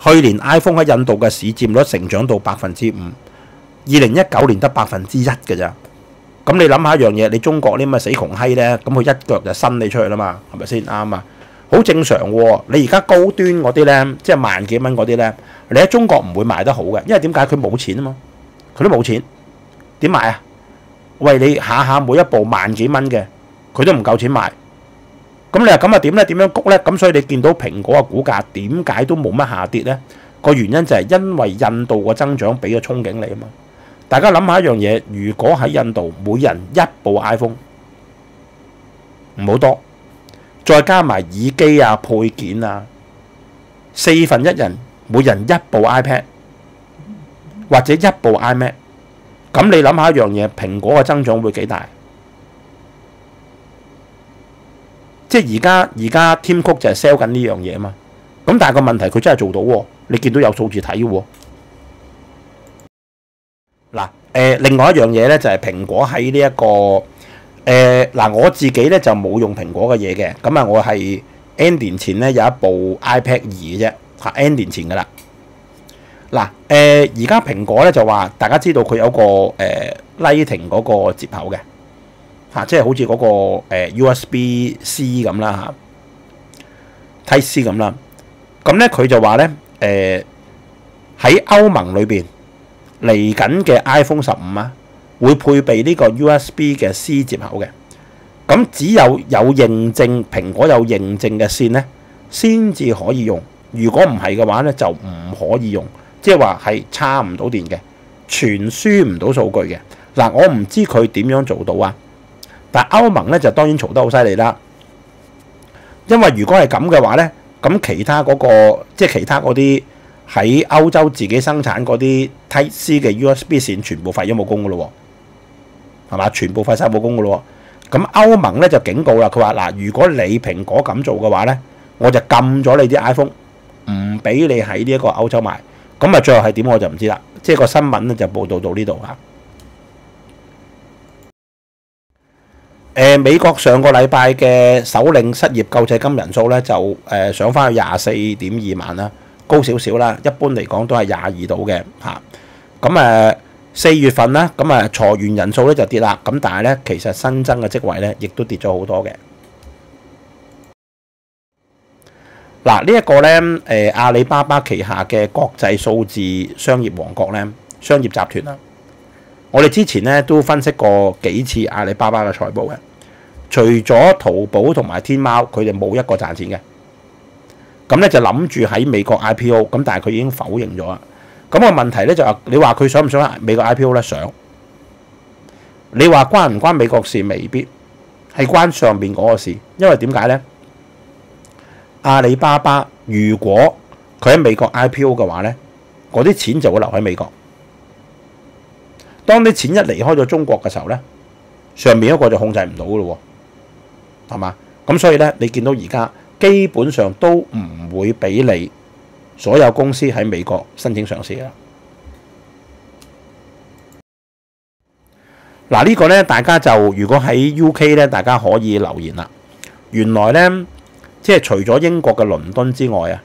去年 iPhone 喺印度嘅市佔率成長到百分之五，二零一九年得百分之一嘅咋。咁你諗下一樣嘢，你中國呢咁嘅死窮閪咧，咁佢一腳就伸你出去啦嘛，係咪先啱啊？好正常喎。你而家高端嗰啲咧，即係萬幾蚊嗰啲咧，你喺中國唔會賣得好嘅，因為點解佢冇錢啊嘛？佢都冇錢，點賣啊？喂，你下下每一部萬幾蚊嘅，佢都唔夠錢賣。咁你話咁啊點咧？點樣谷咧？咁所以你見到蘋果嘅股價點解都冇乜下跌咧？個原因就係因為印度個增長俾個憧憬你啊嘛。大家諗下一樣嘢，如果喺印度每人一部 iPhone，唔好多，再加埋耳機啊、配件啊，四分一人每人一部 iPad 或者一部 iMac，咁你諗下一樣嘢，蘋果嘅增長會幾大？即係而家而家 Tim Cook 就係 sell 緊呢樣嘢嘛。咁但係個問題佢真係做到喎，你見到有數字睇喎。另外一樣嘢咧就係蘋果喺呢一個誒嗱，我自己咧就冇用蘋果嘅嘢嘅，咁啊我係 N 年前咧有一部 iPad 二嘅啫，嚇 N 年前噶啦。嗱，誒而家蘋果咧就話，大家知道佢有個誒 Lighting 嗰個接口嘅，嚇，即係好似嗰個誒 USB C 咁啦嚇，Type C 咁啦。咁咧佢就話咧，誒喺歐盟裏邊。嚟緊嘅 iPhone 十五啊，會配備呢個 USB 嘅 C 接口嘅。咁只有有認證，蘋果有認證嘅線咧，先至可以用。如果唔係嘅話咧，就唔可以用。即係話係插唔到電嘅，傳輸唔到數據嘅。嗱，我唔知佢點樣做到啊。但係歐盟咧就當然嘈得好犀利啦。因為如果係咁嘅話咧，咁其他嗰個即係其他嗰啲。喺歐洲自己生產嗰啲 Type C 嘅 USB 線全部廢咗冇功噶咯喎，係嘛？全部廢晒冇功噶咯喎。咁歐盟咧就警告啦，佢話嗱，如果你蘋果咁做嘅話咧，我就禁咗你啲 iPhone，唔俾你喺呢一個歐洲賣。咁啊，最後係點我就唔知啦。即係個新聞咧就報導到呢度嚇。誒，美國上個禮拜嘅首領失業救濟金人數咧就誒上翻去廿四點二萬啦。高少少啦，一般嚟講都係廿二度嘅嚇。咁誒四月份啦，咁誒裁員人數咧就跌啦。咁但係咧，其實新增嘅職位咧，亦都跌咗好多嘅。嗱，呢一個咧誒阿里巴巴旗下嘅國際數字商業王國咧，商業集團啦。我哋之前咧都分析過幾次阿里巴巴嘅財報嘅，除咗淘寶同埋天貓，佢哋冇一個賺錢嘅。咁咧就諗住喺美國 IPO，咁但係佢已經否認咗啦。咁個問題咧就係，你話佢想唔想喺美國 IPO 咧？想。你話關唔關美國事？未必係關上邊嗰個事，因為點解咧？阿里巴巴如果佢喺美國 IPO 嘅話咧，嗰啲錢就會留喺美國。當啲錢一離開咗中國嘅時候咧，上面一個就控制唔到咯喎，係嘛？咁所以咧，你見到而家。基本上都唔會俾你所有公司喺美國申請上市啦。嗱，呢個呢，大家就如果喺 UK 呢，大家可以留言啦。原來呢，即係除咗英國嘅倫敦之外啊，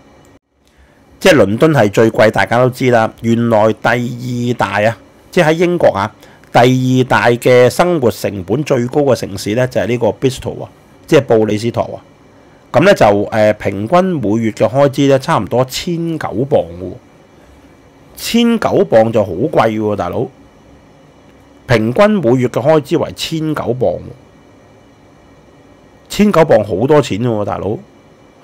即係倫敦係最貴，大家都知啦。原來第二大啊，即係喺英國啊，第二大嘅生活成本最高嘅城市呢，就係呢個 Bristol 啊，即係布里斯托啊。咁咧就誒平均每月嘅開支咧，差唔多千九磅喎，千九磅就好貴喎，大佬。平均每月嘅開支為千九磅，千九磅好多錢喎，大佬，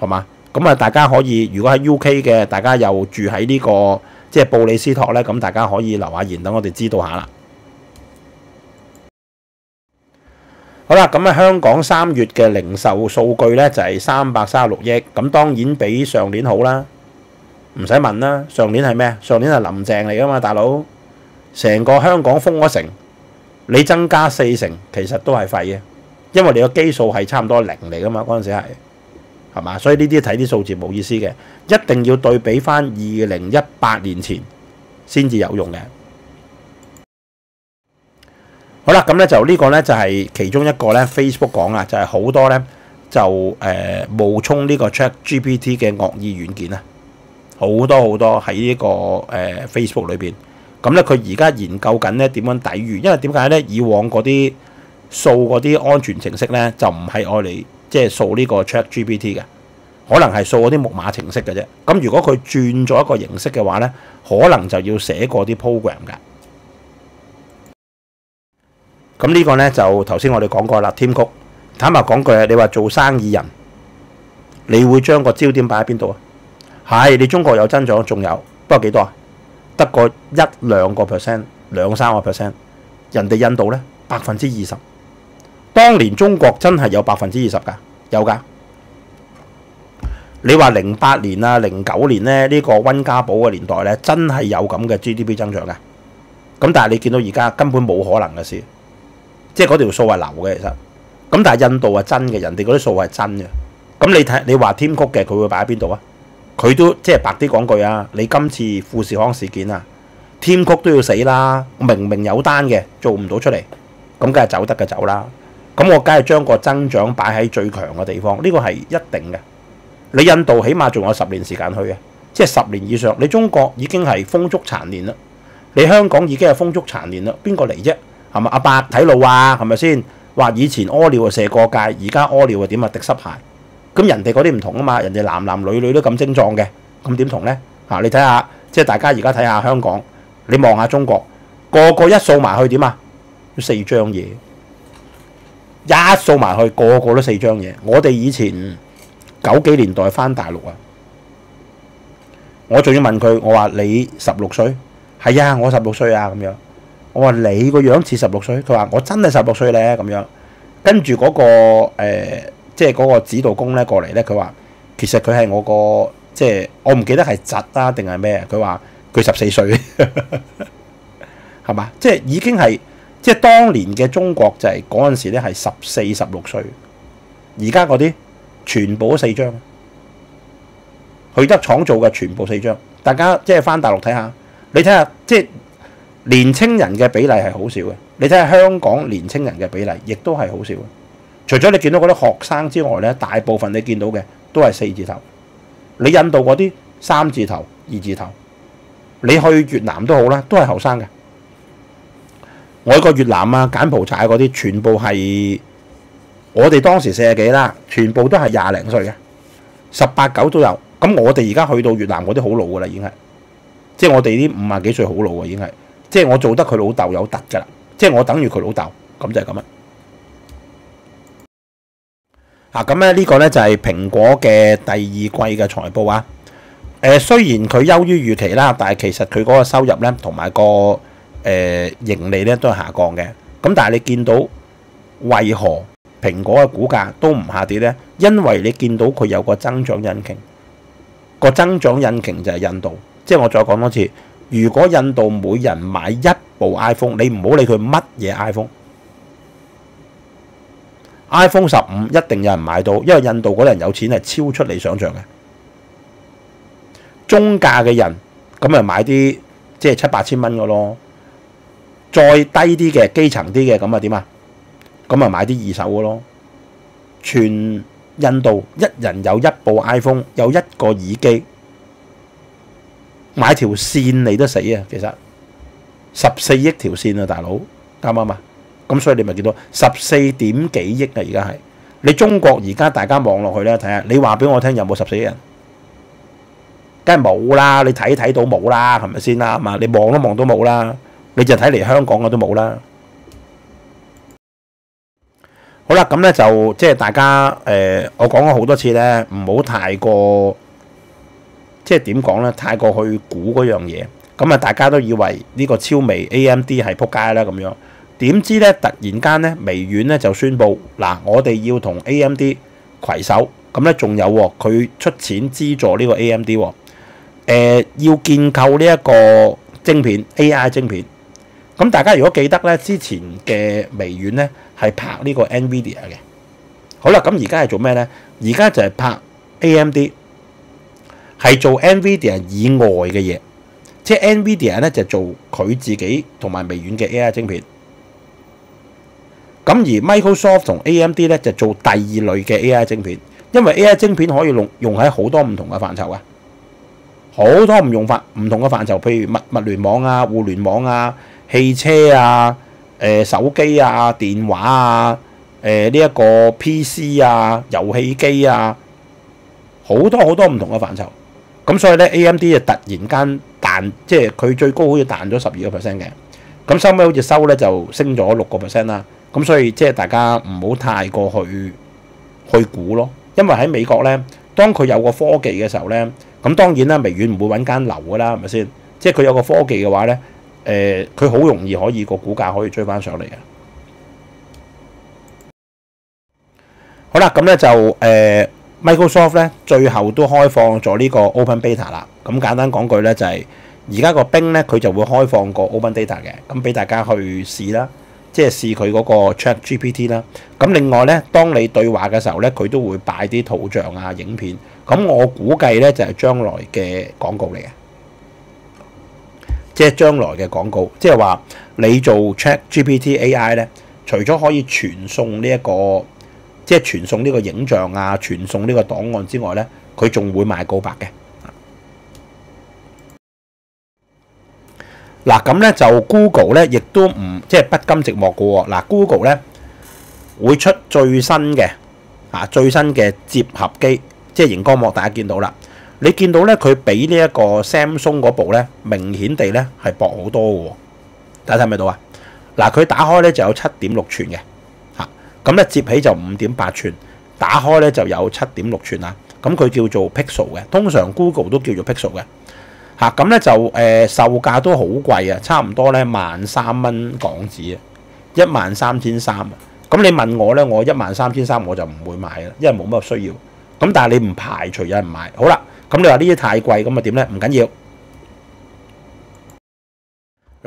係嘛？咁啊，大家可以如果喺 UK 嘅，大家又住喺呢個即係布里斯托咧，咁大家可以留下言，等我哋知道下啦。好啦，咁啊，香港三月嘅零售數據咧就係三百三十六億，咁當然比上年好啦，唔使問啦。上年係咩？上年係林鄭嚟噶嘛，大佬，成個香港封咗城，你增加四成，其實都係廢嘅，因為你個基數係差唔多零嚟噶嘛，嗰陣時係係嘛，所以呢啲睇啲數字冇意思嘅，一定要對比翻二零一八年前先至有用嘅。好啦，咁咧就呢個咧就係其中一個咧 Facebook 講啊，就係好多咧就誒冒充呢個 Chat GPT 嘅惡意軟件啊，好多好多喺呢、個誒、Facebook 裏邊。咁咧佢而家研究緊咧點樣抵禦，因為點解咧？以往嗰啲掃嗰啲安全程式咧，就唔係愛嚟即係掃呢個 Chat GPT 嘅，可能係掃嗰啲木馬程式嘅啫。咁如果佢轉咗一個形式嘅話咧，可能就要寫過啲 program 㗎。咁呢個咧就頭先我哋講過啦，Tim Cook。坦白講句，你話做生意人，你會將個焦點擺喺邊度啊？係你中國有增長，仲有，不過幾多啊？得個一兩個 percent，兩三個 percent。人哋印度咧百分之二十，當年中國真係有百分之二十㗎，有㗎。你話零八年啊、零九年咧呢、個溫家寶嘅年代咧，真係有咁嘅 GDP 增長㗎。咁但係你見到而家根本冇可能嘅事，即係嗰條數係流嘅其實。咁但係印度係真嘅，人哋嗰啲數係真嘅。咁你睇你話添曲嘅，佢會擺喺邊度啊？佢都即係白啲講句啊！你今次富士康事件啊，添曲都要死啦！明明有單嘅，做唔到出嚟，咁梗係走得嘅走啦。咁我梗係將個增長擺喺最強嘅地方，呢個係一定嘅。你印度起碼仲有十年時間去嘅，即係十年以上。你中國已經係風燭殘年啦，你香港已經係風燭殘年啦，邊個嚟啫？係咪阿伯睇路啊？係咪先？話以前屙尿啊射過界，而家屙尿啊點啊滴濕鞋。咁人哋嗰啲唔同啊嘛，人哋男男女女都咁精壯嘅，咁點同呢？嚇、你睇下，即係大家而家睇下香港，你望下中國，個個一掃埋去點啊？四張嘢，一掃埋去個個都四張嘢。我哋以前九幾年代翻大陸啊，我仲要問佢，我話你十六歲？係啊，我十六歲啊咁樣。我話你個樣似十六歲，佢話我真係十六歲咧咁樣。跟住嗰、個、呃、即係嗰個指導工咧過嚟咧，佢話其實佢係我個即係我唔記得係侄啊定係咩？佢話佢十四歲，係嘛？即係已經係即係當年嘅中國就係嗰陣時咧係十四十六歲，而家嗰啲全部都四張，去得廠做嘅全部四張。大家即係翻大陸睇下，你睇下即係。年青人嘅比例係好少嘅，你睇下香港年青人嘅比例，亦都係好少嘅。除咗你見到嗰啲學生之外咧，大部分你見到嘅都係四字頭。你印度嗰啲三字頭、二字頭，你去越南都好啦，都係後生嘅。外國越南啊、柬埔寨嗰啲，全部係我哋當時四十幾啦，全部都係廿零歲嘅，十八九都有。咁我哋而家去到越南嗰啲好老噶啦，已經係，即係我哋啲五廿幾歲好老啊，已經係。即係我做得佢老豆有突㗎啦，即係我等於佢老豆，咁就係咁啦。啊，咁咧呢個咧就係蘋果嘅第二季嘅財報啊。誒，雖然佢優於預期啦，但係其實佢嗰個收入咧同埋個誒盈利咧都係下降嘅。咁但係你見到為何蘋果嘅股價都唔下跌咧？因為你見到佢有個增長引擎，個增長引擎就係印度。即係我再講多次。如果印度每人買一部 iPhone，你唔好理佢乜嘢 iPhone，iPhone 十五一定有人買到，因為印度嗰啲人有錢係超出你想象嘅。中價嘅人咁咪買啲即係七八千蚊嘅咯，再低啲嘅基層啲嘅咁啊點啊？咁啊買啲二手嘅咯。全印度一人有一部 iPhone，有一個耳機。買條線你都死啊！其實十四億條線啊，大佬啱唔啱啊？咁所以你咪見到十四點幾億啊！而家係你中國而家大家望落去咧，睇下你話俾我聽有冇十四億人？梗係冇啦！你睇睇到冇啦，係咪先啦？嘛，你望都望都冇啦，你就睇嚟香港嘅都冇啦。好啦，咁咧就即係大家誒，我講咗好多次咧，唔好太過。即係點講咧？太過去估嗰樣嘢，咁啊大家都以為呢個超微 AMD 係撲街啦咁樣。點知咧突然間咧微軟咧就宣布嗱，我哋要同 AMD 攜手，咁咧仲有，佢出錢資助呢個 AMD 喎。誒要建構呢一個晶片 AI 晶片。咁大家如果記得咧，之前嘅微軟咧係拍呢個 NVIDIA 嘅。好啦，咁而家係做咩咧？而家就係拍 AMD。係做 NVIDIA 以外嘅嘢，即係 NVIDIA 咧就做佢自己同埋微軟嘅 AI 晶片。咁而 Microsoft 同 AMD 咧就做第二類嘅 AI 晶片，因為 AI 晶片可以用用喺好多唔同嘅範疇啊，好多唔用法唔同嘅範疇，譬如物物聯網啊、互聯網啊、汽車啊、誒手機啊、電話啊、誒呢一個 PC 啊、遊戲機啊，好多好多唔同嘅範疇。咁所以咧，AMD 就突然間彈，即係佢最高好似彈咗十二個 percent 嘅。咁收尾好似收咧就升咗六個 percent 啦。咁所以即係大家唔好太過去去估咯，因為喺美國咧，當佢有個科技嘅時候咧，咁當然啦，微軟唔會揾間流噶啦，係咪先？即係佢有個科技嘅話咧，誒佢好容易可以個股價可以追翻上嚟嘅。好啦，咁咧就誒 Microsoft 咧最後都開放咗呢個 Open Beta 啦。咁簡單講句咧就係而家個冰咧佢就會開放個 Open Data 嘅，咁俾大家去試啦。即係試佢嗰個 ChatGPT 啦。咁另外咧，當你對話嘅時候咧，佢都會擺啲圖像啊、影片。咁我估計咧就係將來嘅廣告嚟嘅，即係將來嘅廣告。即係話你做 ChatGPT AI 咧，除咗可以傳送呢一個，即係傳送呢個影像啊、傳送呢個檔案之外咧，佢仲會賣告白嘅。嗱咁咧就 Google 咧，亦都唔即係不甘寂寞嘅喎。嗱，Google 咧會出最新嘅啊最新嘅接合機，即係熒光幕，大家見到啦。你見到咧佢比呢一個 Samsung 嗰部咧明顯地咧係薄好多嘅喎。大家睇唔睇到啊？嗱，佢打開咧就有七點六寸嘅，咁咧接起就五點八寸，打開咧就有七點六寸啦。咁佢叫做 Pixel 嘅，通常 Google 都叫做 Pixel 嘅。嚇咁咧就誒、售價都好貴啊，差唔多咧萬三蚊港紙啊，一萬三千三啊。咁你問我咧，我一萬三千三我就唔會買啦，因為冇乜需要。咁但係你唔排除有人買。好啦，咁你話呢啲太貴，咁啊點咧？唔緊要。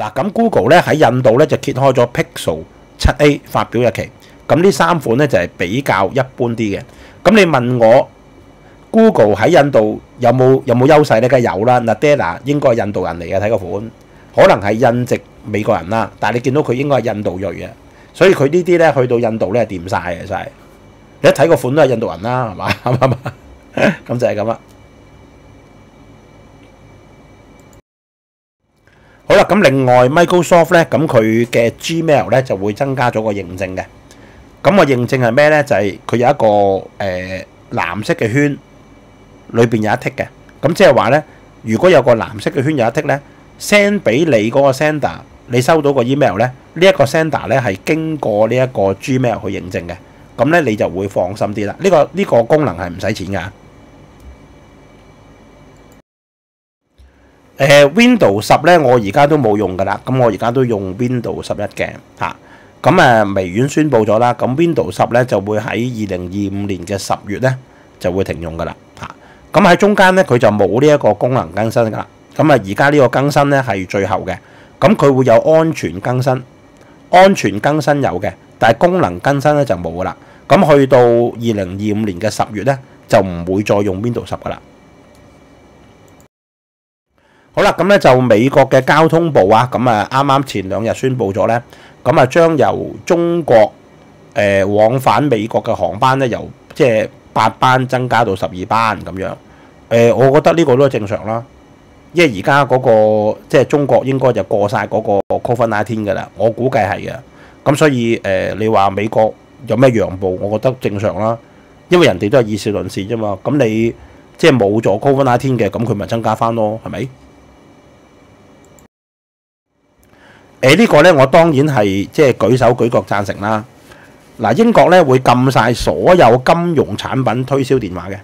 嗱，咁 Google 咧喺印度咧就揭開咗 Pixel 七 A 發表日期。咁呢三款咧就係、比較一般啲嘅。咁你問我？Google 喺印度有冇有冇優勢咧？梗係有啦。Nadella 應該係印度人嚟嘅，睇個款，可能係印籍美國人啦。但係你見到佢應該係印度裔嘅，所以佢呢啲咧去到印度咧係掂晒嘅，真係。你一睇個款都係印度人啦，係嘛？咁就係咁啦。好啦，咁另外 Microsoft 咧，咁佢嘅 Gmail 咧就會增加咗個認證嘅。咁我認證係咩咧？就係佢有一個誒藍色嘅圈。裏邊有一剔嘅，咁即係話咧，如果有個藍色嘅圈有一剔咧，send 俾你嗰個 sender，你收到個 email 咧，呢一個 sender 咧係經過呢一個 Gmail 去認證嘅，咁咧你就會放心啲啦。呢個呢個功能係唔使錢㗎。誒 Windows 十咧，我而家都冇用㗎啦，咁我而家都用 Windows 十一嘅嚇。咁誒微軟宣布咗啦，咁 Windows 十咧就會喺二零二五年嘅十月咧就會停用㗎啦嚇。咁喺中間咧，佢就冇呢一個功能更新㗎啦。咁啊，而家呢個更新咧係最後嘅。咁佢會有安全更新，安全更新有嘅，但係功能更新咧就冇噶啦。咁去到二零二五年嘅十月咧，就唔會再用 Windows 十㗎啦。好啦，咁咧就美國嘅交通部啊，咁啊啱啱前兩日宣布咗咧，咁啊將由中國誒往返美國嘅航班咧，由即係。八班增加到十二班咁樣，誒，我覺得呢個都係正常啦，因為而家嗰個即係中國應該就過晒嗰個 COVID-19 嘅啦，我估計係嘅，咁所以誒，你話美國有咩讓步，我覺得正常啦，因為人哋都係以事論事啫嘛，咁你即係冇咗 COVID-19 嘅，咁佢咪增加翻咯，係咪？誒，呢個咧，我當然係即係舉手舉腳贊成啦。嗱，英國咧會禁晒所有金融產品推銷電話嘅，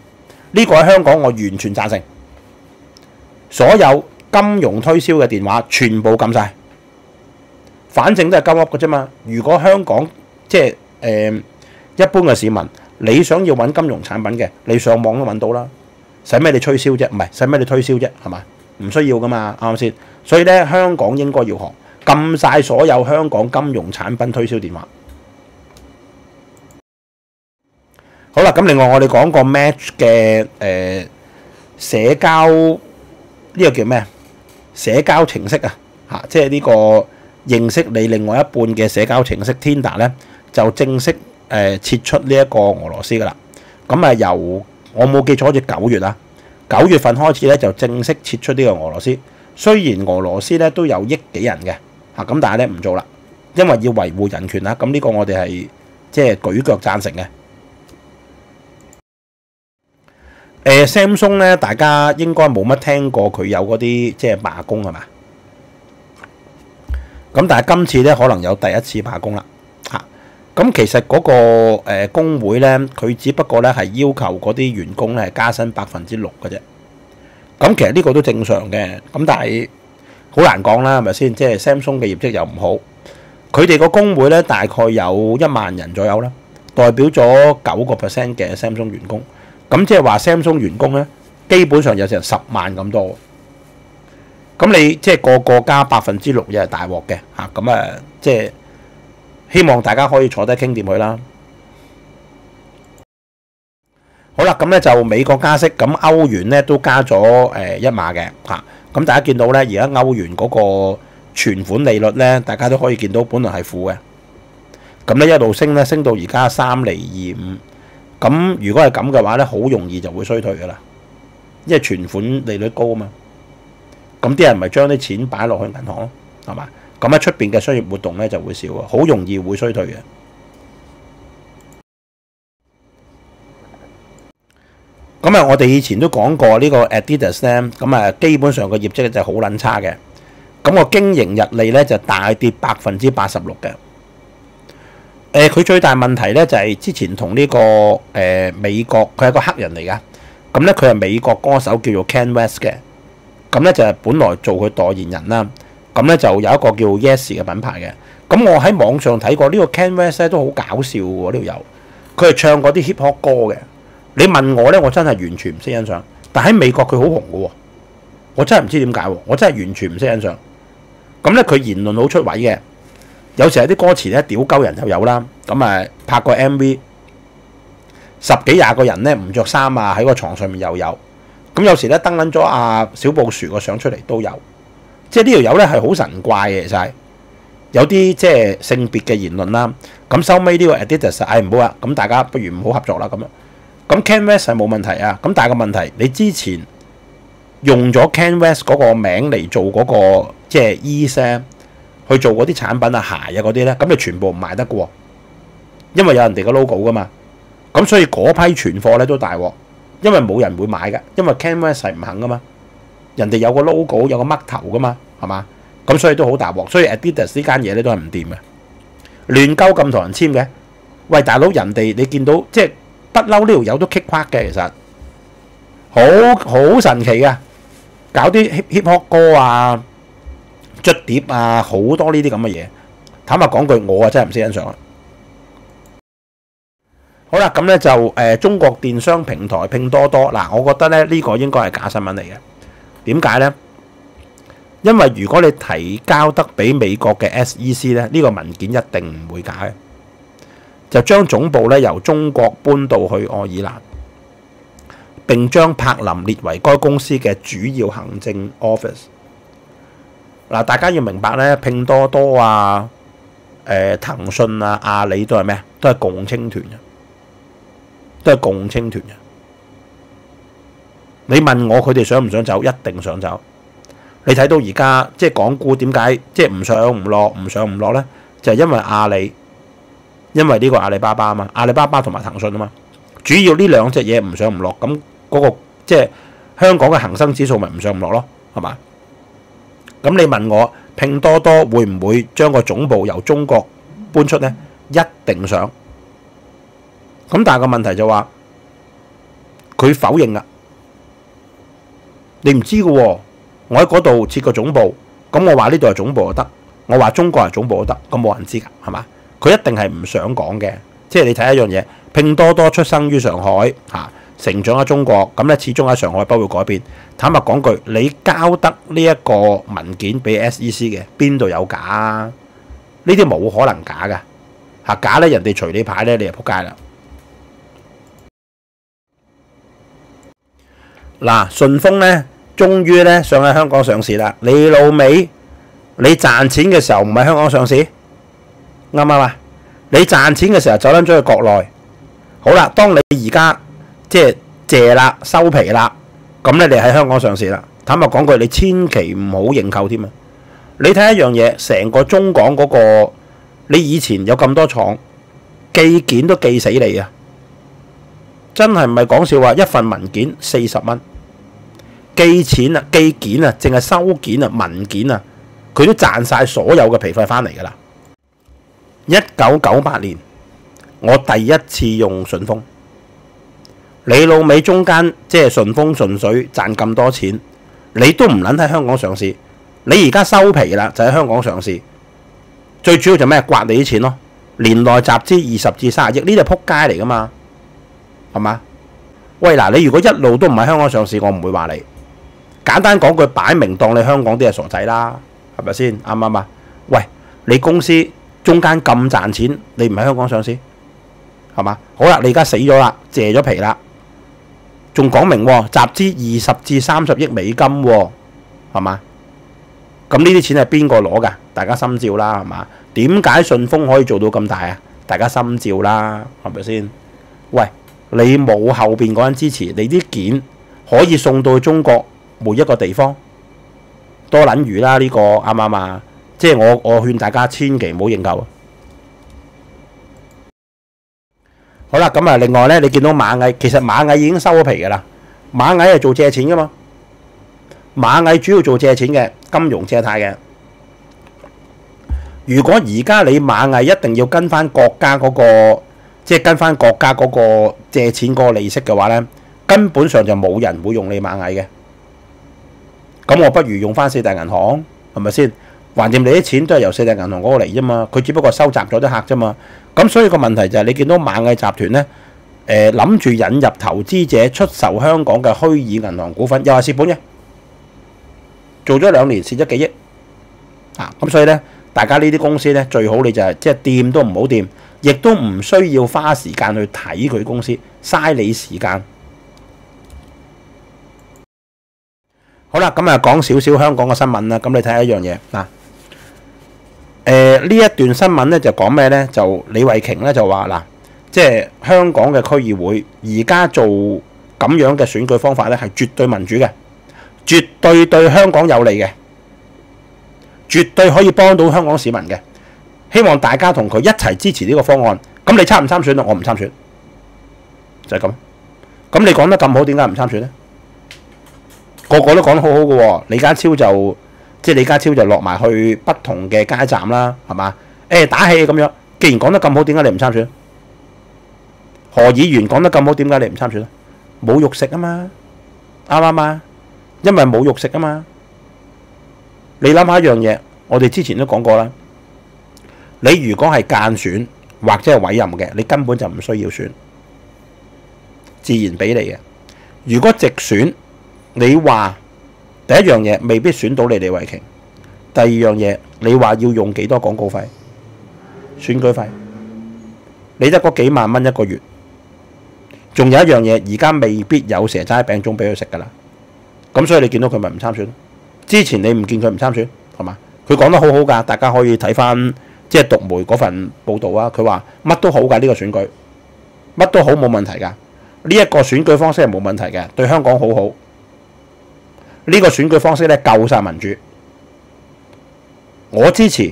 呢個喺香港我完全贊成。所有金融推銷嘅電話全部禁晒，反正都係金屋嘅啫嘛。如果香港即係誒一般嘅市民，你想要揾金融產品嘅，你上網都揾到啦。使咩你推銷啫？唔係使咩你推銷啫？係嘛？唔需要噶嘛，啱唔啱先？所以咧，香港應該要學禁晒所有香港金融產品推銷電話。好啦，咁另外我哋講個 Match 嘅誒社交呢個叫咩？社交程式啊，嚇，即係呢個認識你另外一半嘅社交程式 Tinder 咧，就正式誒、撤出呢一個俄羅斯噶啦。咁啊，由我冇記錯，好似九月啊，九月份開始咧就正式撤出呢個俄羅斯。雖然俄羅斯咧都有億幾人嘅嚇，咁但係咧唔做啦，因為要維護人權啦。咁呢個我哋係即係舉腳贊成嘅。誒 Samsung 咧，大家應該冇乜聽過佢有嗰啲即係罷工係嘛？咁但係今次咧可能有第一次罷工啦嚇。咁其實嗰個誒工會咧，佢只不過咧係要求嗰啲員工咧加薪百分之六嘅啫。咁其實呢個都正常嘅。咁但係好難講啦，係咪先？即係 Samsung 嘅業績又唔好，佢哋個工會咧大概有一萬人左右啦，代表咗九個 percent 嘅 Samsung 員工。咁即係話 Samsung 員工咧，基本上有成十萬咁多。咁你即係個個加百分之六，又係大鑊嘅嚇。咁啊，即係希望大家可以坐低傾掂佢啦。好啦，咁咧就美國加息，咁歐元咧都加咗誒一碼嘅嚇。咁大家見到咧，而家歐元嗰個存款利率咧，大家都可以見到，本來係負嘅。咁咧一路升咧，升到而家三厘二五。咁如果係咁嘅話咧，好容易就會衰退噶啦，因為存款利率高啊嘛。咁啲人咪將啲錢擺落去銀行咯，係嘛？咁喺出邊嘅商業活動咧就會少啊，好容易會衰退嘅。咁啊，我哋以前都講過呢個 Adidas 咧，咁啊基本上個業績就好撚差嘅。咁個經營日利咧就大跌百分之八十六嘅。誒佢最大問題咧就係之前同呢個誒美國，佢係個黑人嚟噶。咁咧佢係美國歌手叫做 Kanye West 嘅。咁咧就係本來做佢代言人啦。咁咧就有一個叫 Yes 嘅品牌嘅。咁我喺網上睇過呢個 Kanye West 咧都好搞笑喎，呢度有佢係唱嗰啲 hip hop 歌嘅。你問我咧，我真係完全唔識欣賞。但喺美國佢好紅嘅喎，我真係唔知點解喎，我真係完全唔識欣賞。咁咧佢言論好出位嘅。有時有啲歌詞咧屌鳩人就有啦，咁啊拍個 MV 十幾廿個人咧唔着衫啊喺個床上面又有，咁有時咧登緊咗阿小布殊個相出嚟都有，即係呢條友咧係好神怪嘅，其實有啲即係性別嘅言論啦。咁收尾呢個 Adidas 唉唔好啦，咁大家不如唔好合作啦咁樣。咁 Canvas 係冇問題啊，咁但係個問題你之前用咗 Canvas 嗰個名嚟做嗰個即係衣聲。去做嗰啲產品啊、鞋啊嗰啲咧，咁你全部唔賣得過，因為有人哋個 logo 噶嘛，咁所以嗰批存貨咧都大鑊，因為冇人會買嘅，因為 Canvas 係唔肯噶嘛，人哋有個 logo 有個嘜頭噶嘛，係嘛？咁所以都好大鑊，所以 Adidas 呢間嘢咧都係唔掂嘅，亂鳩咁同人簽嘅，喂大佬，人哋你見到即係不嬲呢條友都 kick 嘅，其實好好神奇嘅，搞啲 hip hop 歌啊〜捽碟啊，好多呢啲咁嘅嘢。坦白講句，我啊真係唔識欣賞啊。好啦，咁咧就誒中國電商平台拼多多嗱，我覺得咧呢個應該係假新聞嚟嘅。點解咧？因為如果你提交得俾美國嘅 SEC 咧，呢個文件一定唔會假嘅。就將總部咧由中國搬到去愛爾蘭，並將柏林列為該公司嘅主要行政 office。嗱，大家要明白咧，拼多多啊、誒騰訊啊、阿里都係咩？都係共青團嘅，都係共青團嘅。你問我佢哋想唔想走？一定想走。你睇到而家即係港股點解即係唔上唔落、唔上唔落咧？就係因為阿里，因為呢個阿里巴巴啊嘛，阿里巴巴同埋騰訊啊嘛，主要呢兩隻嘢唔上唔落，咁嗰個即係香港嘅恒生指數咪唔上唔落咯，係嘛？咁你問我拼多多會唔會將個總部由中國搬出呢？一定想。咁但係個問題就話佢否認啊！你唔知嘅喎，我喺嗰度設個總部，咁我話呢度係總部就得，我話中國係總部都得，咁冇人知㗎，係嘛？佢一定係唔想講嘅。即係你睇一樣嘢，拼多多出生於上海嚇。成長喺中國，咁咧始終喺上海不會改變。坦白講句，你交得呢一個文件俾 SEC 嘅，邊度有假啊？呢啲冇可能假嘅，嚇假咧人哋隨你牌咧，你就仆街啦。嗱，順豐咧，終於咧上喺香港上市啦。你老味，你賺錢嘅時候唔喺香港上市，啱唔啱啊？你賺錢嘅時候走撚咗去國內，好啦，當你而家即係借啦、收皮啦，咁咧你喺香港上市啦。坦白講句，你千祈唔好認購添啊！你睇一樣嘢，成個中港嗰個，你以前有咁多廠寄件都寄死你啊！真係唔係講笑話，一份文件四十蚊，寄錢啊、寄件啊、淨係收件啊、文件啊，佢都賺晒所有嘅皮費翻嚟㗎啦！一九九八年，我第一次用順豐，你老味中間即係順豐順水賺咁多錢。你都唔撚喺香港上市，你而家收皮啦，就喺香港上市。最主要就咩？刮你啲錢咯，年內集資二十至三十億，呢啲係撲街嚟噶嘛，係嘛？喂嗱，你如果一路都唔喺香港上市，我唔會話你。簡單講句，擺明當你香港啲係傻仔啦，係咪先？啱唔啱啊？喂，你公司中間咁賺錢，你唔喺香港上市，係嘛？好啦，你而家死咗啦，謝咗皮啦。仲講明喎，集資二十至三十億美金喎，係嘛？咁呢啲錢係邊個攞㗎？大家心照啦，係嘛？點解順豐可以做到咁大啊？大家心照啦，係咪先？喂，你冇後邊嗰人支持，你啲件可以送到中國每一個地方，多撚魚啦呢個啱唔啱啊？即係我我勸大家千祈唔好認購。好啦，咁啊，另外咧，你見到螞蟻，其實螞蟻已經收咗皮噶啦。螞蟻係做借錢噶嘛，螞蟻主要做借錢嘅，金融借貸嘅。如果而家你螞蟻一定要跟翻國家嗰個，即係跟翻國家嗰個借錢嗰個利息嘅話咧，根本上就冇人會用你螞蟻嘅。咁我不如用翻四大銀行，係咪先？還掂你啲錢都係由四大銀行嗰個嚟啫嘛，佢只不過收集咗啲客啫嘛。咁所以個問題就係你見到螞蟻集團咧，誒諗住引入投資者出售香港嘅虛擬銀行股份，又係蝕本嘅，做咗兩年蝕咗幾億啊！咁所以咧，大家呢啲公司咧最好你就係即係掂都唔好掂，亦都唔需要花時間去睇佢公司，嘥你時間。好啦，咁啊講少少香港嘅新聞啦，咁你睇一樣嘢嗱。誒呢、一段新聞咧就講咩咧？就李慧瓊咧就話嗱，即係香港嘅區議會而家做咁樣嘅選舉方法咧係絕對民主嘅，絕對對香港有利嘅，絕對可以幫到香港市民嘅。希望大家同佢一齊支持呢個方案。咁你參唔參選啊？我唔參選，就係、是、咁。咁你講得咁好，點解唔參選咧？個個都講得好好嘅喎，李家超就。即係李家超就落埋去不同嘅街站啦，係嘛？誒打氣咁樣。既然講得咁好，點解你唔參選？何議員講得咁好，點解你唔參選咧？冇肉食啊嘛，啱唔啱啊？因為冇肉食啊嘛。你諗下一樣嘢，我哋之前都講過啦。你如果係間選或者係委任嘅，你根本就唔需要選，自然俾你嘅。如果直選，你話？第一樣嘢未必選到你李慧瓊，第二樣嘢你話要用幾多廣告費、選舉費，你得嗰幾萬蚊一個月，仲有一樣嘢而家未必有蛇齋餅粽俾佢食㗎啦，咁所以你見到佢咪唔參選？之前你唔見佢唔參選係嘛？佢講得好好㗎，大家可以睇翻即係讀媒嗰份報導啊。佢話乜都好㗎，呢個選舉乜都好冇問題㗎，呢一個選舉方式係冇問題嘅，對香港好好。呢個選舉方式咧夠晒民主，我支持，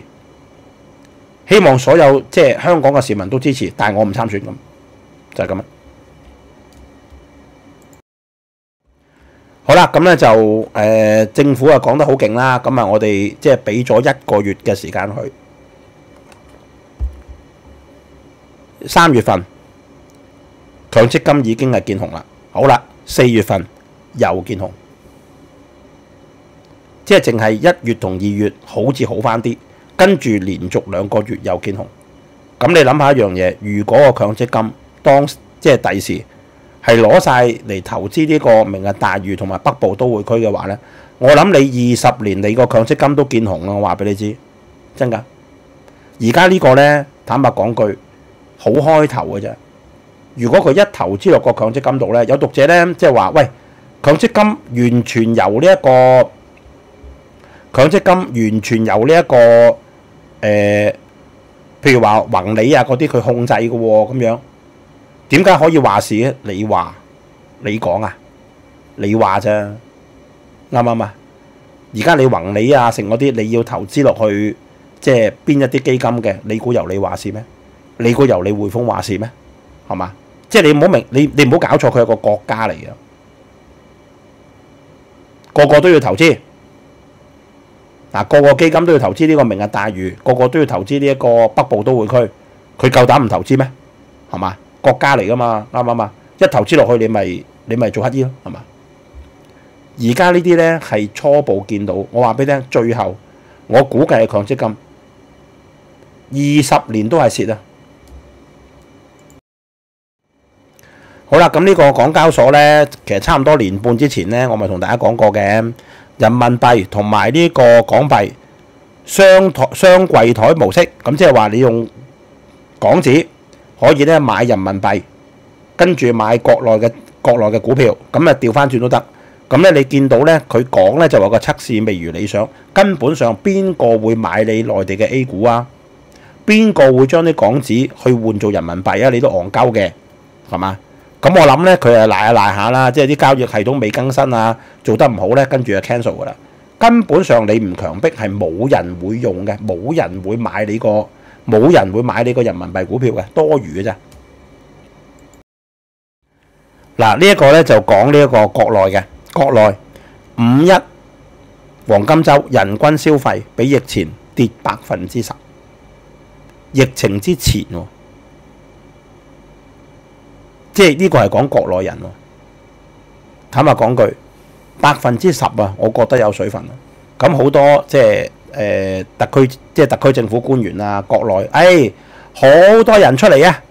希望所有即係香港嘅市民都支持，但係我唔參選咁，就係咁啦。好啦，咁咧就誒、政府啊講得好勁啦，咁啊我哋即係俾咗一個月嘅時間去，三月份強積金已經係見紅啦，好啦，四月份又見紅。即係淨係一月同二月好似好翻啲，跟住連續兩個月又見紅。咁你諗下一樣嘢，如果個強積金當即係第時係攞晒嚟投資呢個明日大嶼同埋北部都會區嘅話呢，我諗你二十年你個強積金都見紅啦！我話俾你知，真㗎。而家呢個呢，坦白講句，好開頭嘅啫。如果佢一投資落個強積金度呢，有讀者呢，即係話：喂，強積金完全由呢一個。強積金完全由呢、一個誒、譬如話宏利啊嗰啲佢控制嘅喎咁樣，點解可以話事咧？你話你講啊，你話啫，啱唔啱啊？而家你宏利啊，成嗰啲你要投資落去，即係邊一啲基金嘅，你估由你話事咩？你估由你匯豐話事咩？係嘛？即係你唔好明，你你唔好搞錯，佢係個國家嚟嘅，個個都要投資。嗱，個個基金都要投資呢個明日大嶼，個個都要投資呢一個北部都會區，佢夠膽唔投資咩？係嘛？國家嚟噶嘛，啱唔啱啊？一投資落去，你咪你咪做乞衣咯，係嘛？而家呢啲咧係初步見到，我話俾你聽，最後我估計係強積金二十年都係蝕啊！好啦，咁呢個港交所咧，其實差唔多年半之前咧，我咪同大家講過嘅。人民幣同埋呢個港幣雙台雙櫃台模式，咁即係話你用港紙可以咧買人民幣，跟住買國內嘅國內嘅股票，咁啊調翻轉都得。咁咧你見到咧佢講咧就話個測試未如理想，根本上邊個會買你內地嘅 A 股啊？邊個會將啲港紙去換做人民幣啊？你都戇鳩嘅，係嘛？咁我諗咧，佢係賴下賴下啦，即係啲交易系統未更新啊，做得唔好咧，跟住就 cancel 噶啦。根本上你唔強迫係冇人會用嘅，冇人會買你個，冇人會買你個人民幣股票嘅，多餘嘅啫。嗱，呢一個咧就講呢一個國內嘅，國內五一黃金週人均消費比疫前跌百分之十，疫情之前喎。即係呢個係講國內人喎，坦白講句，百分之十啊，我覺得有水分。咁好多即係誒特區，即係特區政府官員啊，國內，誒好多人出嚟啊，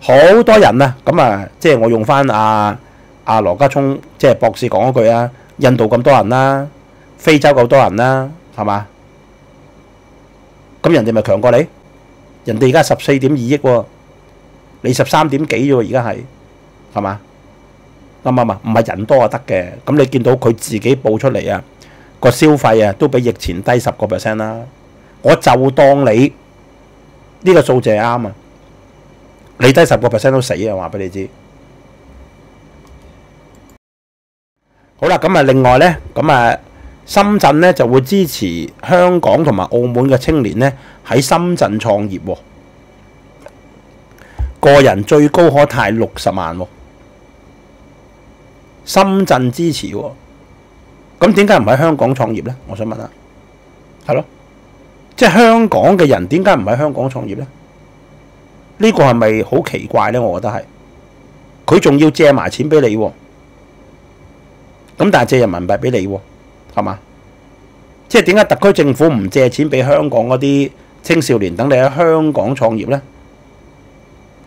好多人啊。咁啊，即係我用翻阿阿羅家聰即係博士講嗰句啊，印度咁多人啦，非洲咁多人啦，係嘛？咁人哋咪強過你？人哋而家十四點二億喎。你十三點幾啫喎，而家係係嘛？啱唔啱啊？唔係人多就得嘅。咁你見到佢自己報出嚟啊，個消費啊都比疫前低十個 percent 啦。我就當你呢個數字係啱啊，你低十個 percent 都死啊！話俾你知。好啦，咁啊，另外咧，咁啊，深圳咧就會支持香港同埋澳門嘅青年咧喺深圳創業喎。個人最高可貸六十萬，深圳支持喎，咁點解唔喺香港創業呢？我想問下，係咯，即係香港嘅人點解唔喺香港創業呢？呢個係咪好奇怪呢？我覺得係，佢仲要借埋錢俾你喎，咁但係借人民幣俾你喎，係嘛？即係點解特區政府唔借錢俾香港嗰啲青少年等你喺香港創業呢？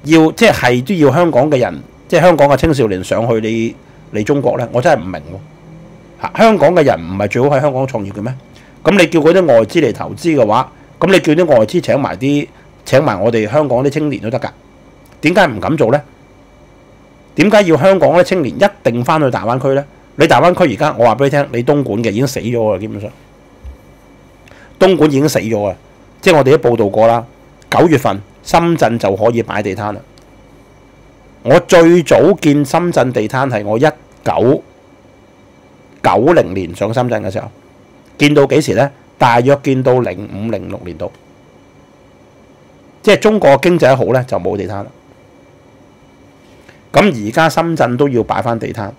要即係都要香港嘅人，即係香港嘅青少年上去你嚟中國咧，我真係唔明喎。香港嘅人唔係最好喺香港創業嘅咩？咁你叫嗰啲外資嚟投資嘅話，咁你叫啲外資請埋啲請埋我哋香港啲青年都得㗎。點解唔敢做咧？點解要香港啲青年一定翻去大灣區咧？你大灣區而家我話俾你聽，你東莞嘅已經死咗啦，基本上東莞已經死咗啊！即係我哋都報道過啦，九月份。深圳就可以擺地攤啦！我最早見深圳地攤係我一九九零年上深圳嘅時候，見到幾時呢？大約見到零五零六年度，即係中國經濟好呢，就冇地攤啦。咁而家深圳都要擺翻地攤，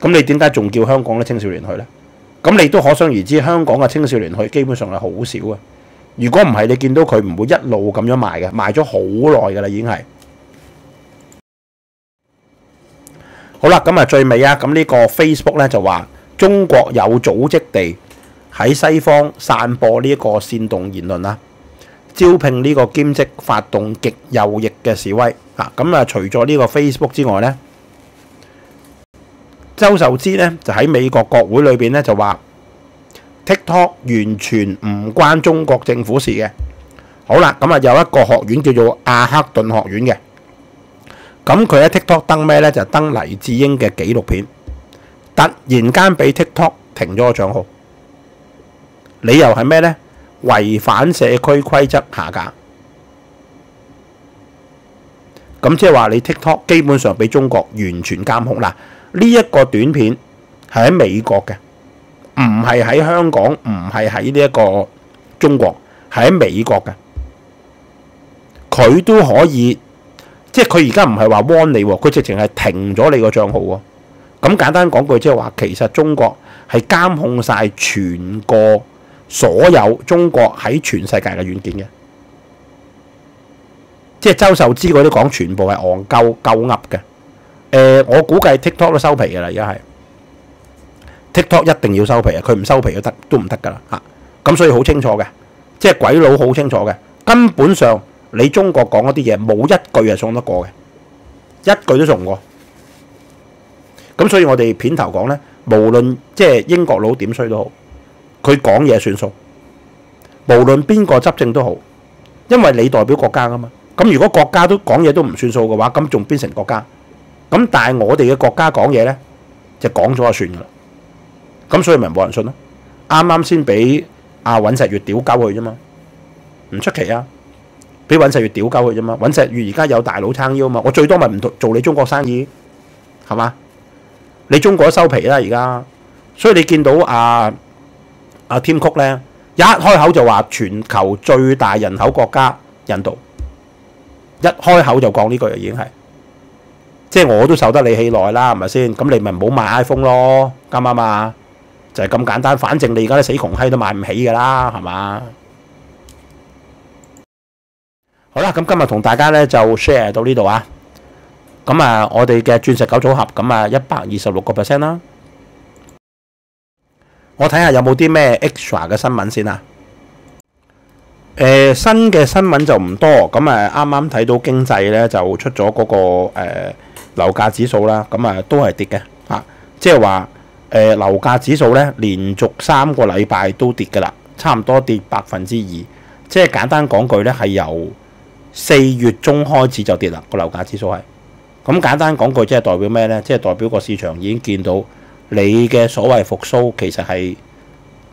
咁你點解仲叫香港啲青少年去呢？咁你都可想而知，香港嘅青少年去基本上係好少啊！如果唔係，你見到佢唔會一路咁樣賣嘅，賣咗好耐㗎啦，已經係。好啦，咁啊最尾啊，咁呢個 Facebook 咧就話中國有組織地喺西方散播呢一個煽動言論啦，招聘呢個兼職，發動極右翼嘅示威啊！咁啊，除咗呢個 Facebook 之外咧，周受資咧就喺美國國會裏邊咧就話。TikTok 完全唔關中國政府事嘅。好啦，咁啊有一個學院叫做阿克頓學院嘅，咁佢喺 TikTok 登咩呢？就登黎智英嘅紀錄片，突然間俾 TikTok 停咗個帳號，理由係咩呢？違反社區規則下架。咁即係話你 TikTok 基本上俾中國完全監控啦。呢一個短片係喺美國嘅，唔係喺香港，唔係喺呢一個中國，係喺美國嘅。佢都可以，即係佢而家唔係話 warn 你，佢直情係停咗你個帳號喎。咁簡單講句，即係話其實中國係監控晒全個所有中國喺全世界嘅軟件嘅。即係周受資嗰啲講全部係戇鳩鳩噏嘅。誒，我估計 TikTok 都收皮嘅啦，而家係 TikTok 一定要收皮啊！佢唔收皮都得，都唔得噶啦嚇。咁所以好清楚嘅，即係鬼佬好清楚嘅，根本上你中國講嗰啲嘢冇一句係送得過嘅，一句都送唔過。咁所以我哋片頭講咧，無論即係英國佬點衰都好，佢講嘢算數。無論邊個執政都好，因為你代表國家噶嘛。咁如果國家都講嘢都唔算數嘅話，咁仲邊成國家？咁但係我哋嘅國家講嘢咧，就講咗就算噶啦。咁所以咪冇人信咯。啱啱先俾阿尹石月屌鳩佢啫嘛，唔出奇啊！俾尹石月屌鳩佢啫嘛。尹石月而家有大佬撐腰啊嘛，我最多咪唔做你中國生意，係嘛？你中國收皮啦而家，所以你見到阿阿添曲咧，一開口就話全球最大人口國家印度。一開口就講呢句，已經係，即係我都受得你氣耐啦，係咪先？咁你咪唔好買 iPhone 咯，啱唔啱啊？就係咁簡單，反正你而家啲死窮閪都買唔起㗎啦，係嘛？好啦，咁今日同大家咧就 share 到呢度啊。咁啊，我哋嘅鑽石狗組合，咁啊一百二十六個 percent 啦。我睇下有冇啲咩 extra 嘅新聞先啊。誒新嘅新聞就唔多，咁誒啱啱睇到經濟咧就出咗嗰個誒樓價指數啦，咁啊都係跌嘅嚇，即係話誒樓價指數咧連續三個禮拜都跌㗎啦，差唔多跌百分之二，即係簡單講句咧係由四月中開始就跌啦，個樓價指數係，咁簡單講句即係代表咩咧？即係代表個市場已經見到你嘅所謂復甦其實係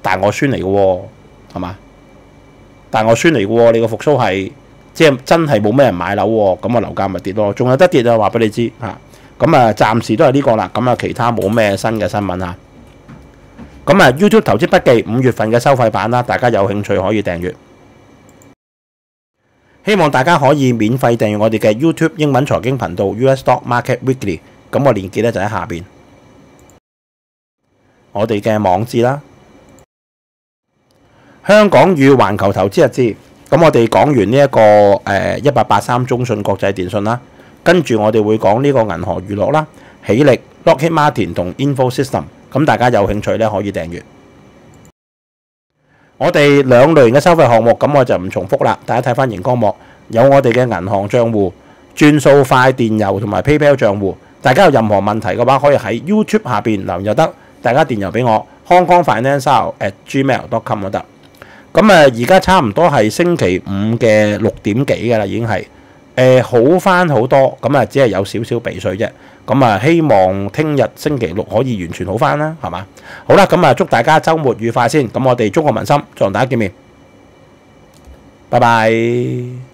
大外宣嚟嘅喎，係嘛？大外宣嚟嘅喎，你個復甦係即係真係冇咩人買樓喎，咁啊樓價咪跌咯，仲有得跌啊！話俾你知嚇，咁啊暫時都係呢個啦，咁啊其他冇咩新嘅新聞嚇。咁啊 YouTube 投資筆記五月份嘅收費版啦，大家有興趣可以訂閱。希望大家可以免費訂閱我哋嘅 YouTube 英文財經頻道 US Stock Market Weekly，咁我連結咧就喺下邊。我哋嘅網址啦。香港與環球投資日誌，咁我哋講完呢、一個誒一八八三中信國際電訊啦，跟住我哋會講呢個銀河娛樂啦、喜力、Lockheed Martin 同 Infosystem，咁大家有興趣咧可以訂閱。我哋兩類型嘅收費項目，咁我就唔重複啦，大家睇翻熒光幕，有我哋嘅銀行帳戶、轉數快電郵同埋 PayPal 帳戶，大家有任何問題嘅話，可以喺 YouTube 下邊留言就得，大家電郵俾我，Hong Kong Finance at gmail.com 都得。咁誒，而家差唔多係星期五嘅六點幾嘅啦，已經係、呃、好翻好多。咁啊，只係有少少鼻水啫。咁啊，希望聽日星期六可以完全好翻啦，係嘛？好啦，咁啊，祝大家週末愉快先。咁我哋中國民心再同大家見面，拜拜。